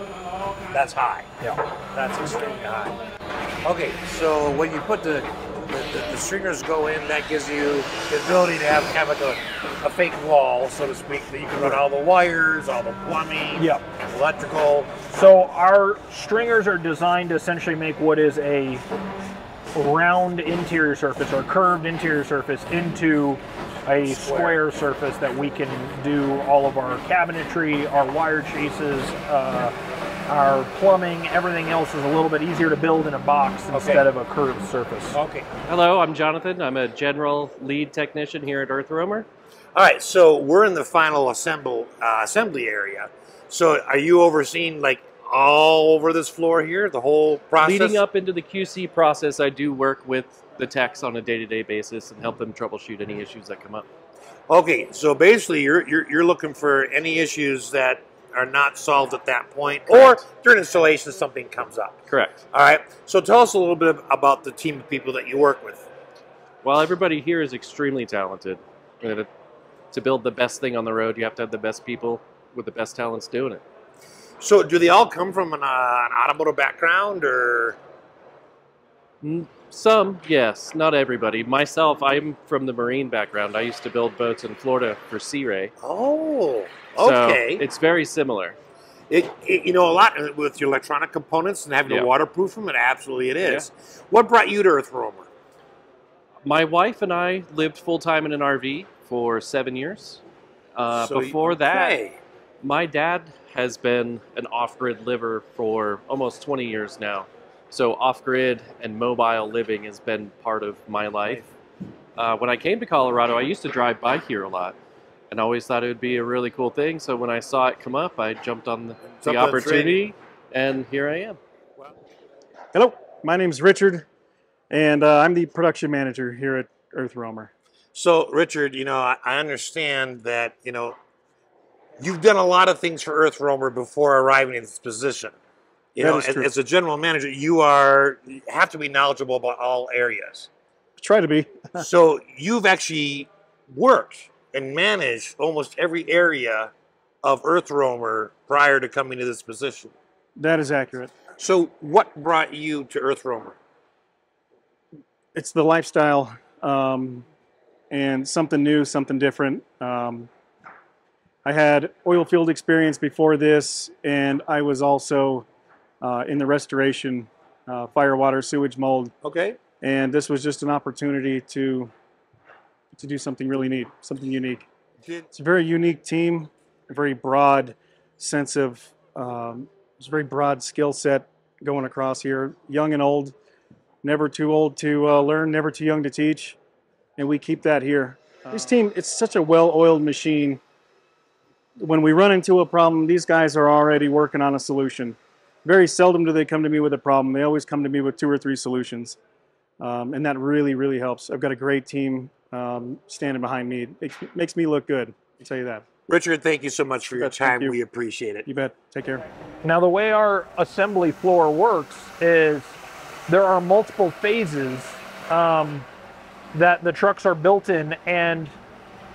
that's high. Yeah. That's extremely high. Okay, so when you put the the, the, the stringers go in, that gives you the ability to have kind of like a, a fake wall, so to speak, that you can run all the wires, all the plumbing, Yep. electrical. So our stringers are designed to essentially make what is a round interior surface or curved interior surface into a square surface that we can do all of our cabinetry, our wire chases, uh, our plumbing, everything else is a little bit easier to build in a box instead of a curved surface. Okay. Hello, I'm Jonathan. I'm a general lead technician here at Earth Roamer. All right, so we're in the final assemble uh, assembly area. So are you overseeing like all over this floor here, the whole process? Leading up into the QC process, I do work with the techs on a day-to-day basis and help them troubleshoot any issues that come up. Okay, so basically, you're, you're you're looking for any issues that are not solved at that point, or during installation something comes up. Correct. All right. So tell us a little bit about the team of people that you work with. While everybody here is extremely talented, and to- to build the best thing on the road, you have to have the best people with the best talents doing it. So do they all come from an, uh, an automotive background, or Mm, Some, yes, not everybody. Myself, I'm from the marine background. I used to build boats in Florida for Sea Ray. oh, So okay. it's very similar. It, it, you know, a lot with your electronic components and having Yeah. to waterproof them. It absolutely it is. What brought you to Earth Roamer? My wife and I lived full time in an RV for seven years. Uh, So before that, my dad has been an off grid liver for almost 20 years now. So, off grid and mobile living has been part of my life. Uh, when I came to Colorado, I used to drive by here a lot and always thought it would be a really cool thing. So, when I saw it come up, I jumped on the, Jumped the on the opportunity, and here I am. Hello, my name's Richard, and uh, I'm the production manager here at Earth Roamer. So, Richard, you know, I, I understand that you know you've done a lot of things for Earth Roamer before arriving in this position. You That know, is as, true. as a general manager, you are you have to be knowledgeable about all areas. Try to be. so, you've actually worked and managed almost every area of Earth Roamer prior to coming to this position. That is accurate. So, what brought you to Earth Roamer? It's the lifestyle um, and something new, something different. Um, I had oil field experience before this, and I was also uh, in the restoration, uh, fire, water, sewage, mold, Okay. and this was just an opportunity to to do something really neat, something unique. It's a very unique team, a very broad sense of, um, it's a very broad skill set going across here, young and old, never too old to uh, learn, never too young to teach, and we keep that here. This team, it's such a well-oiled machine. when we run into a problem, these guys are already working on a solution. Very seldom do they come to me with a problem. They always come to me with two or three solutions. Um, and that really, really helps. I've got a great team um, standing behind me. It makes me look good, I'll tell you that. Richard, thank you so much for your bet. Time. you. We appreciate it. You bet. Take care. Now, the way our assembly floor works is there are multiple phases um, that the trucks are built in, and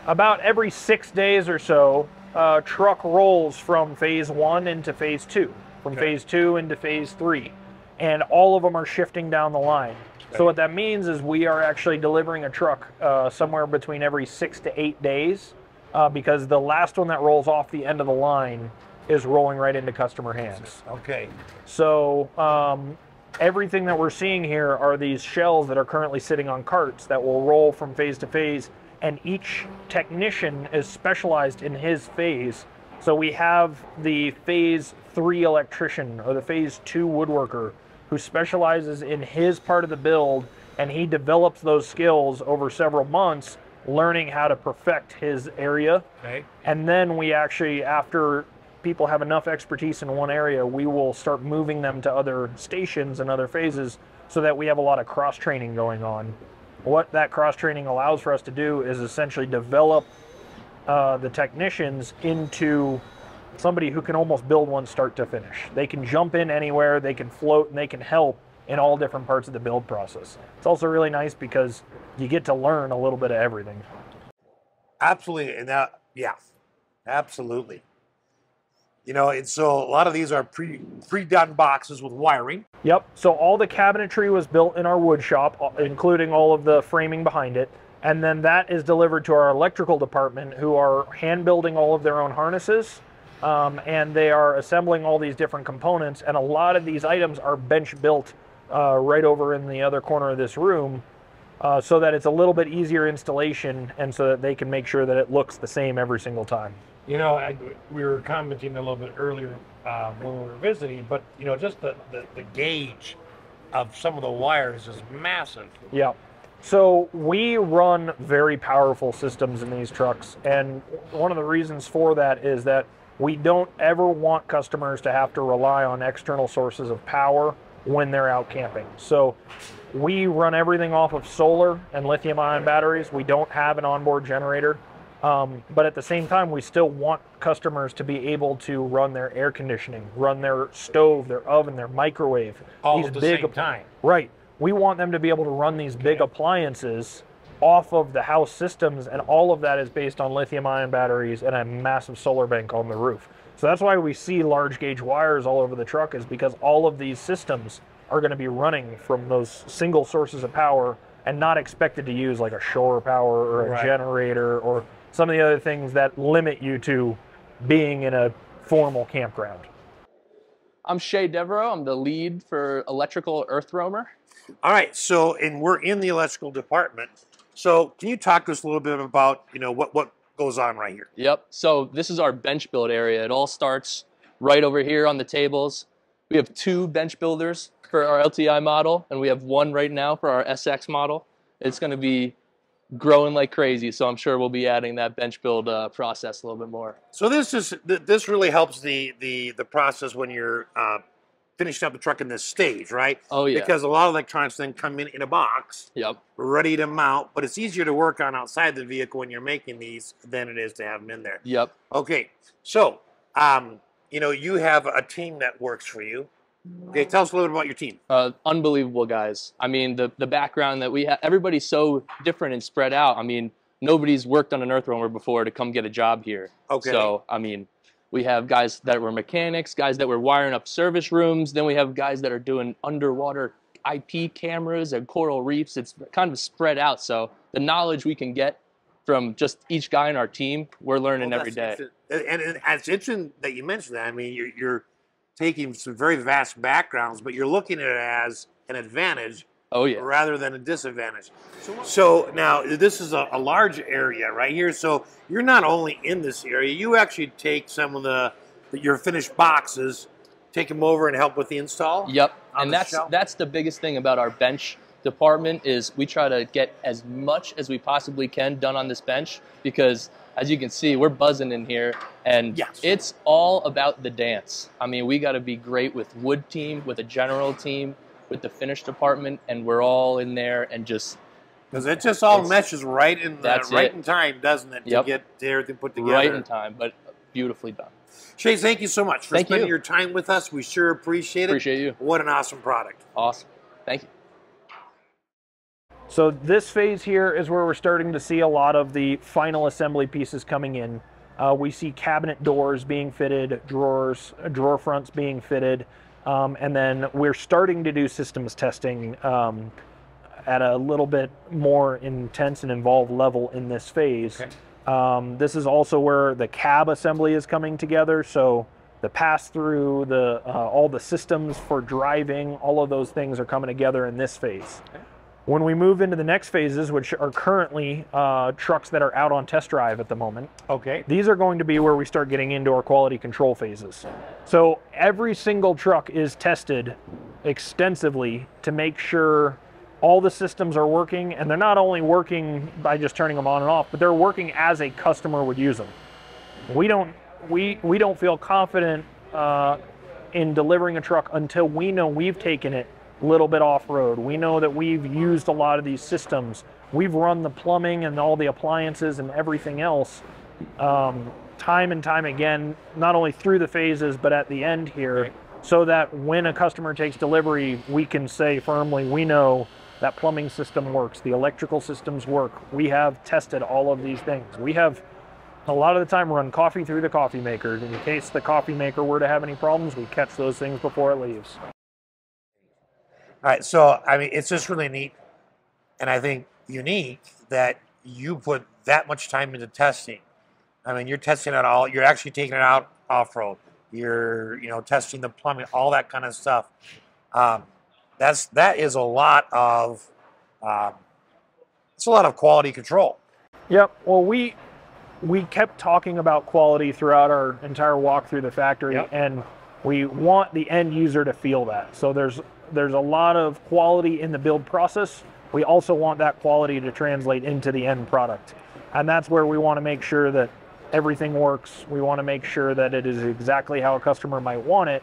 about every six days or so, uh, truck rolls from phase one into phase two, from phase two into phase three, and all of them are shifting down the line. So what that means is we are actually delivering a truck uh, somewhere between every six to eight days, uh, because the last one that rolls off the end of the line is rolling right into customer hands. Okay. So um, everything that we're seeing here are these shells that are currently sitting on carts that will roll from phase to phase, and each technician is specialized in his phase. So we have the phase three electrician or the phase two woodworker who specializes in his part of the build, and he develops those skills over several months, learning how to perfect his area. Okay. And then we actually, after people have enough expertise in one area, we will start moving them to other stations and other phases so that we have a lot of cross training going on. What that cross training allows for us to do is essentially develop uh, the technicians into somebody who can almost build one start to finish. They can jump in anywhere, they can float, and they can help in all different parts of the build process. It's also really nice because you get to learn a little bit of everything. Absolutely. And that, yeah, absolutely. You know, and so a lot of these are pre pre-done boxes with wiring. Yep. So all the cabinetry was built in our wood shop, uh, including all of the framing behind it. And then that is delivered to our electrical department, who are hand building all of their own harnesses. Um, and they are assembling all these different components. And a lot of these items are bench built uh, right over in the other corner of this room uh, so that it's a little bit easier installation and so that they can make sure that it looks the same every single time. You know, I, we were commenting a little bit earlier uh, when we were visiting, but you know, just the, the, the gauge of some of the wires is massive. Yeah. So we run very powerful systems in these trucks, and one of the reasons for that is that we don't ever want customers to have to rely on external sources of power when they're out camping. So we run everything off of solar and lithium ion batteries. We don't have an onboard generator. Um, but at the same time, we still want customers to be able to run their air conditioning, run their stove, their oven, their microwave. All these at the big same time. Right. We want them to be able to run these big appliances off of the house systems, and all of that is based on lithium ion batteries and a massive solar bank on the roof. So that's why we see large gauge wires all over the truck, is because all of these systems are going to be running from those single sources of power and not expected to use like a shore power or a Right. generator or some of the other things that limit you to being in a formal campground. I'm Shay Devereaux. I'm the lead for electrical earth roamer. All right, so and we're in the electrical department. So can you talk to us a little bit about you know what what goes on right here? Yep. So this is our bench build area. It all starts right over here on the tables. We have two bench builders for our LTI model, and we have one right now for our SX model. It's going to be growing like crazy, so I'm sure we'll be adding that bench build uh, process a little bit more. So this is this really helps the the the process when you're uh, finishing up the truck in this stage, right? Oh yeah. Because a lot of electronics then come in in a box, Yep. ready to mount. But it's easier to work on outside the vehicle when you're making these than it is to have them in there. Yep. Okay, so um, you know you have a team that works for you. Okay, tell us a little bit about your team. Uh, unbelievable guys. I mean, the the background that we have, everybody's so different and spread out. I mean, nobody's worked on an earth roamer before to come get a job here. Okay. So, I mean, we have guys that were mechanics, guys that were wiring up service rooms. Then we have guys that are doing underwater IP cameras and coral reefs. It's kind of spread out. So the knowledge we can get from just each guy in our team, we're learning Well, every day. and it's interesting that you mentioned that. I mean, you're, you're taking some very vast backgrounds, but you're looking at it as an advantage Oh yeah. rather than a disadvantage. So now this is a, a large area right here. So you're not only in this area, you actually take some of the, the your finished boxes, take them over and help with the install. Yep. And that's shelf? that's the biggest thing about our bench department is we try to get as much as we possibly can done on this bench because as you can see, we're buzzing in here, and Yes. it's all about the dance. I mean, we got to be great with wood team, with a general team, with the finish department, and we're all in there and just Because it just all meshes right in the, right it. in time, doesn't it? Yep. To get everything put together. right in time, but beautifully done. Shay, thank you so much for Thank spending you. your time with us. We sure appreciate it. Appreciate you. What an awesome product. Awesome. Thank you. So this phase here is where we're starting to see a lot of the final assembly pieces coming in. Uh, we see cabinet doors being fitted, drawers, drawer fronts being fitted, um, and then we're starting to do systems testing um, at a little bit more intense and involved level in this phase. Um, this is also where the cab assembly is coming together. So the pass through, the uh, all the systems for driving, all of those things are coming together in this phase. When we move into the next phases, which are currently uh, trucks that are out on test drive at the moment, Okay. these are going to be where we start getting into our quality control phases. So every single truck is tested extensively to make sure all the systems are working, and they're not only working by just turning them on and off, but they're working as a customer would use them. We don't we we don't feel confident uh, in delivering a truck until we know we've taken it little bit off road. We know that we've used a lot of these systems. We've run the plumbing and all the appliances and everything else um, time and time again, not only through the phases but at the end here, so that when a customer takes delivery, we can say firmly, we know that plumbing system works, the electrical systems work. We have tested all of these things. We have a lot of the time run coffee through the coffee maker. In case the coffee maker were to have any problems, we catch those things before it leaves. All right. So, I mean, it's just really neat. And I think unique that you put that much time into testing. I mean, you're testing it all. You're actually taking it out off road. You're, you know, testing the plumbing, all that kind of stuff. Um, that's that is a lot of, um, it's a lot of quality control. Yep. Well, we we kept talking about quality throughout our entire walk through the factory, Yep. and we want the end user to feel that. So there's there's a lot of quality in the build process. We also want that quality to translate into the end product, and that's where we want to make sure that everything works. We want to make sure that it is exactly how a customer might want it.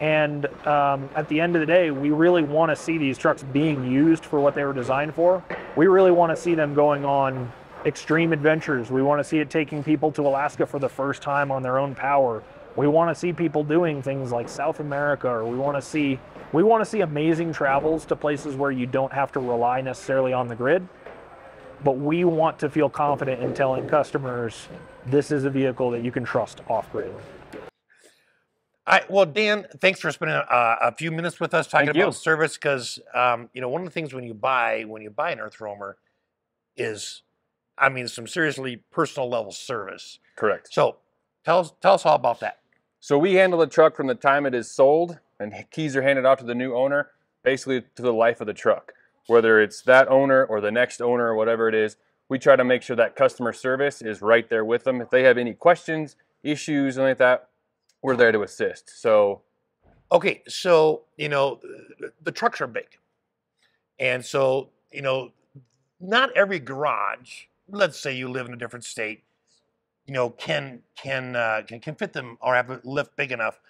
And um, at the end of the day, we really want to see these trucks being used for what they were designed for. We really want to see them going on extreme adventures. We want to see it taking people to Alaska for the first time on their own power. We want to see people doing things like South America, or we want to see we want to see amazing travels to places where you don't have to rely necessarily on the grid. But we want to feel confident in telling customers this is a vehicle that you can trust off grid. All right. Well, Dan, thanks for spending uh, a few minutes with us talking Thank you. about service. Because um, you know, one of the things when you buy when you buy an Earth Roamer is, I mean, some seriously personal level service. Correct. So, tell us tell us all about that. So we handle the truck from the time it is sold and keys are handed off to the new owner, basically to the life of the truck. Whether it's that owner or the next owner or whatever it is, we try to make sure that customer service is right there with them. If they have any questions, issues, anything like that, we're there to assist. So Okay, so you know, the, trucks are big, and so you know, not every garage. Let's say you live in a different state, you know, can can uh, can can fit them or have a lift big enough.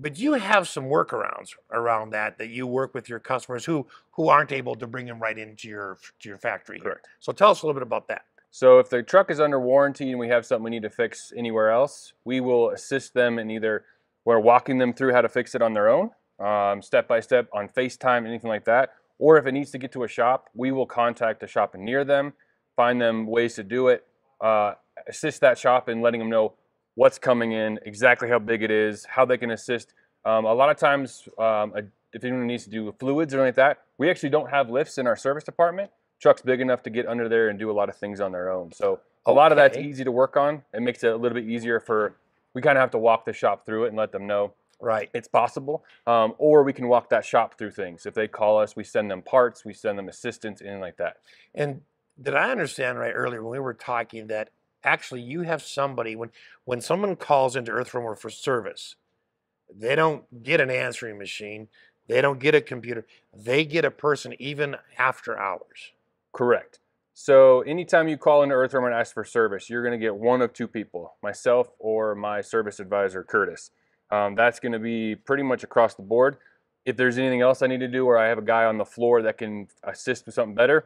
But you have some workarounds around that that you work with your customers who who aren't able to bring them right into your to your factory. Correct. So tell us a little bit about that. So if the truck is under warranty and we have something we need to fix anywhere else, we will assist them in either we're walking them through how to fix it on their own, um, step by step on FaceTime, anything like that. Or if it needs to get to a shop, we will contact a shop near them, find them ways to do it, uh, assist that shop in letting them know what's coming in, exactly how big it is, how they can assist. Um, a lot of times, um, a, if anyone needs to do fluids or anything like that, we actually don't have lifts in our service department. Truck's big enough to get under there and do a lot of things on their own. So a lot of that's easy to work on. It makes it a little bit easier for. We kind of have to walk the shop through it and let them know Right. it's possible. Um, or we can walk that shop through things. If they call us, we send them parts, we send them assistance, anything like that. And did I understand right earlier when we were talking that actually you have somebody when when someone calls into Earth Roamer for service, they don't get an answering machine, they don't get a computer, they get a person even after hours. Correct. So anytime you call into Earth Roamer and ask for service, you're going to get one of two people, myself or my service advisor, Curtis. Um, that's going to be pretty much across the board. If there's anything else I need to do or I have a guy on the floor that can assist with something better,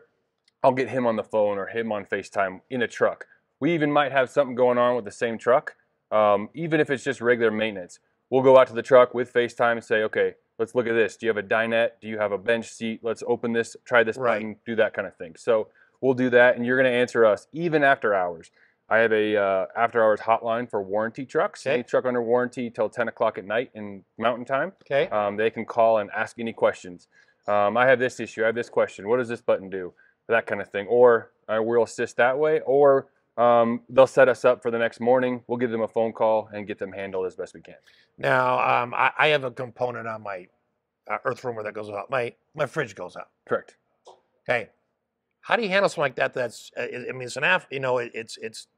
I'll get him on the phone or him on FaceTime in a truck. We even might have something going on with the same truck, um, even if it's just regular maintenance. We'll go out to the truck with FaceTime and say, okay, let's look at this. Do you have a dinette? Do you have a bench seat? Let's open this, try this Right. button, do that kind of thing. So we'll do that, and you're going to answer us even after hours. I have a uh, after hours hotline for warranty trucks. Okay. Any truck under warranty till 10 o'clock at night in Mountain Time. Okay. Um, they can call and ask any questions. Um, I have this issue. I have this question. What does this button do? That kind of thing. Or uh, we'll assist that way. Or um, they'll set us up for the next morning. We'll give them a phone call and get them handled as best we can. Now, um, I, I have a component on my uh, earth roamer that goes out. My my fridge goes out. Correct. Okay. How do you handle something like that? That's uh, I mean, it's an af. You know, it, it's it's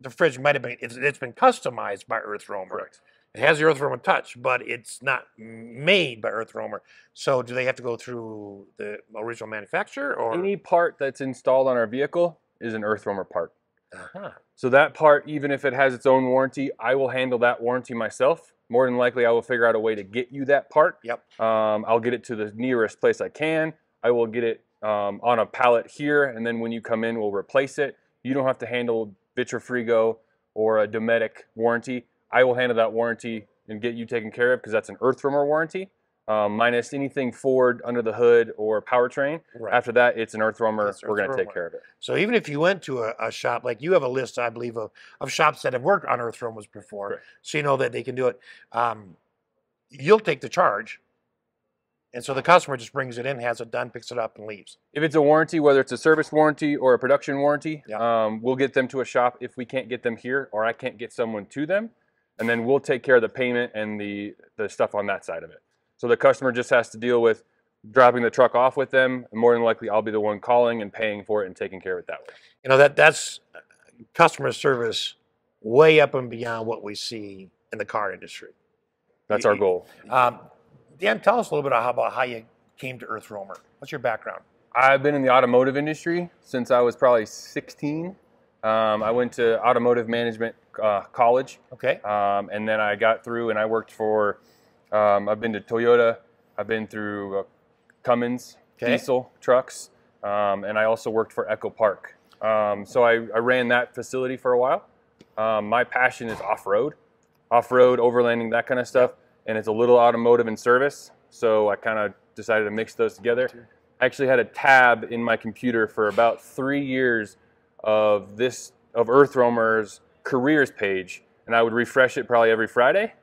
the fridge might have been it's, it's been customized by Earth Roamer. Correct. It has the Earth Roamer touch, but it's not made by Earth Roamer. So, do they have to go through the original manufacturer or? Any part that's installed on our vehicle is an Earth Roamer part. Uh-huh. So that part, even if it has its own warranty, I will handle that warranty myself. More than likely, I will figure out a way to get you that part. Yep. Um, I'll get it to the nearest place I can. I will get it um, on a pallet here, and then when you come in, we'll replace it. You don't have to handle Vitrifrigo or a Dometic warranty. I will handle that warranty and get you taken care of because that's an Earthroamer warranty. Um, minus anything Ford under the hood or powertrain. Right. After that, it's an Earth Roamer. It's We're going to take care of it. So even if you went to a, a shop like you have a list, I believe, of, of shops that have worked on Earth Roamers before, Correct. so you know that they can do it. Um, you'll take the charge, and so the customer just brings it in, has it done, picks it up, and leaves. If it's a warranty, whether it's a service warranty or a production warranty, Yeah. um, we'll get them to a shop if we can't get them here or I can't get someone to them. And then we'll take care of the payment and the, the stuff on that side of it. So the customer just has to deal with dropping the truck off with them. And more than likely, I'll be the one calling and paying for it and taking care of it that way. You know that that's uh, customer service way up and beyond what we see in the car industry. That's our goal. Um, Dan, tell us a little bit about how you came to Earth Roamer. What's your background? I've been in the automotive industry since I was probably 16. Um, I went to automotive management uh, college. Okay. Um, and then I got through and I worked for, um, I've been to Toyota, I've been through uh, Cummins, Okay. diesel trucks, um, and I also worked for EchoPark. Um, so I, I ran that facility for a while. Um, my passion is off road, off road, overlanding, that kind of stuff. And it's a little automotive and service. So I kind of decided to mix those together. I actually had a tab in my computer for about three years of this, of Earth Roamer's careers page. And I would refresh it probably every Friday.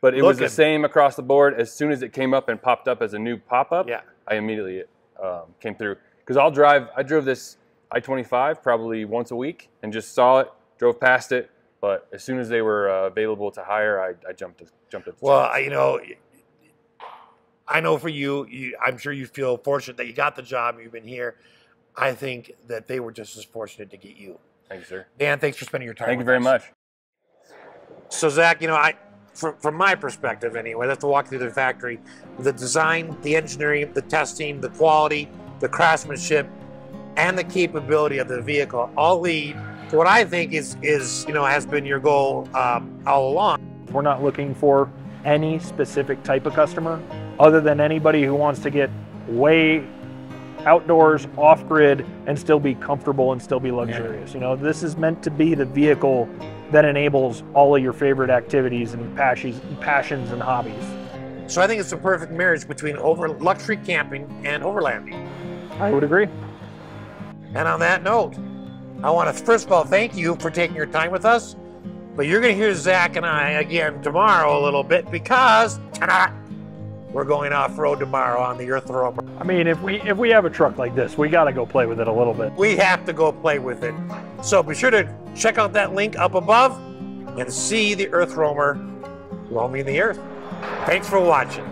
But it was the same across the board. As soon as it came up and popped up as a new pop up, Yeah. I immediately um, came through. Because I'll drive, I drove this I 25 probably once a week and just saw it, drove past it. But as soon as they were uh, available to hire, I, I jumped, jumped at Well. I, you know, I know for you, you, I'm sure you feel fortunate that you got the job. You've been here. I think that they were just as fortunate to get you. Thank you, sir. Dan, thanks for spending your time. Thank you very us. much. So, Zach, you know, I, from, from my perspective anyway, I have to walk through the factory. The design, the engineering, the testing, the quality, the craftsmanship, and the capability of the vehicle all lead to what I think is, is you know, has been your goal um, all along. We're not looking for any specific type of customer other than anybody who wants to get way outdoors, off grid, and still be comfortable and still be luxurious. You know, this is meant to be the vehicle that enables all of your favorite activities and passions, passions and hobbies. So I think it's the perfect marriage between over luxury camping and overlanding. I would agree. And on that note, I want to first of all thank you for taking your time with us. But you're going to hear Zach and I again tomorrow a little bit because ta-da, we're going off road tomorrow on the Earth Roamer. I mean, if we if we have a truck like this, we got to go play with it a little bit. We have to go play with it. So be sure to check out that link up above and see the Earth Roamer roaming the Earth. Thanks for watching.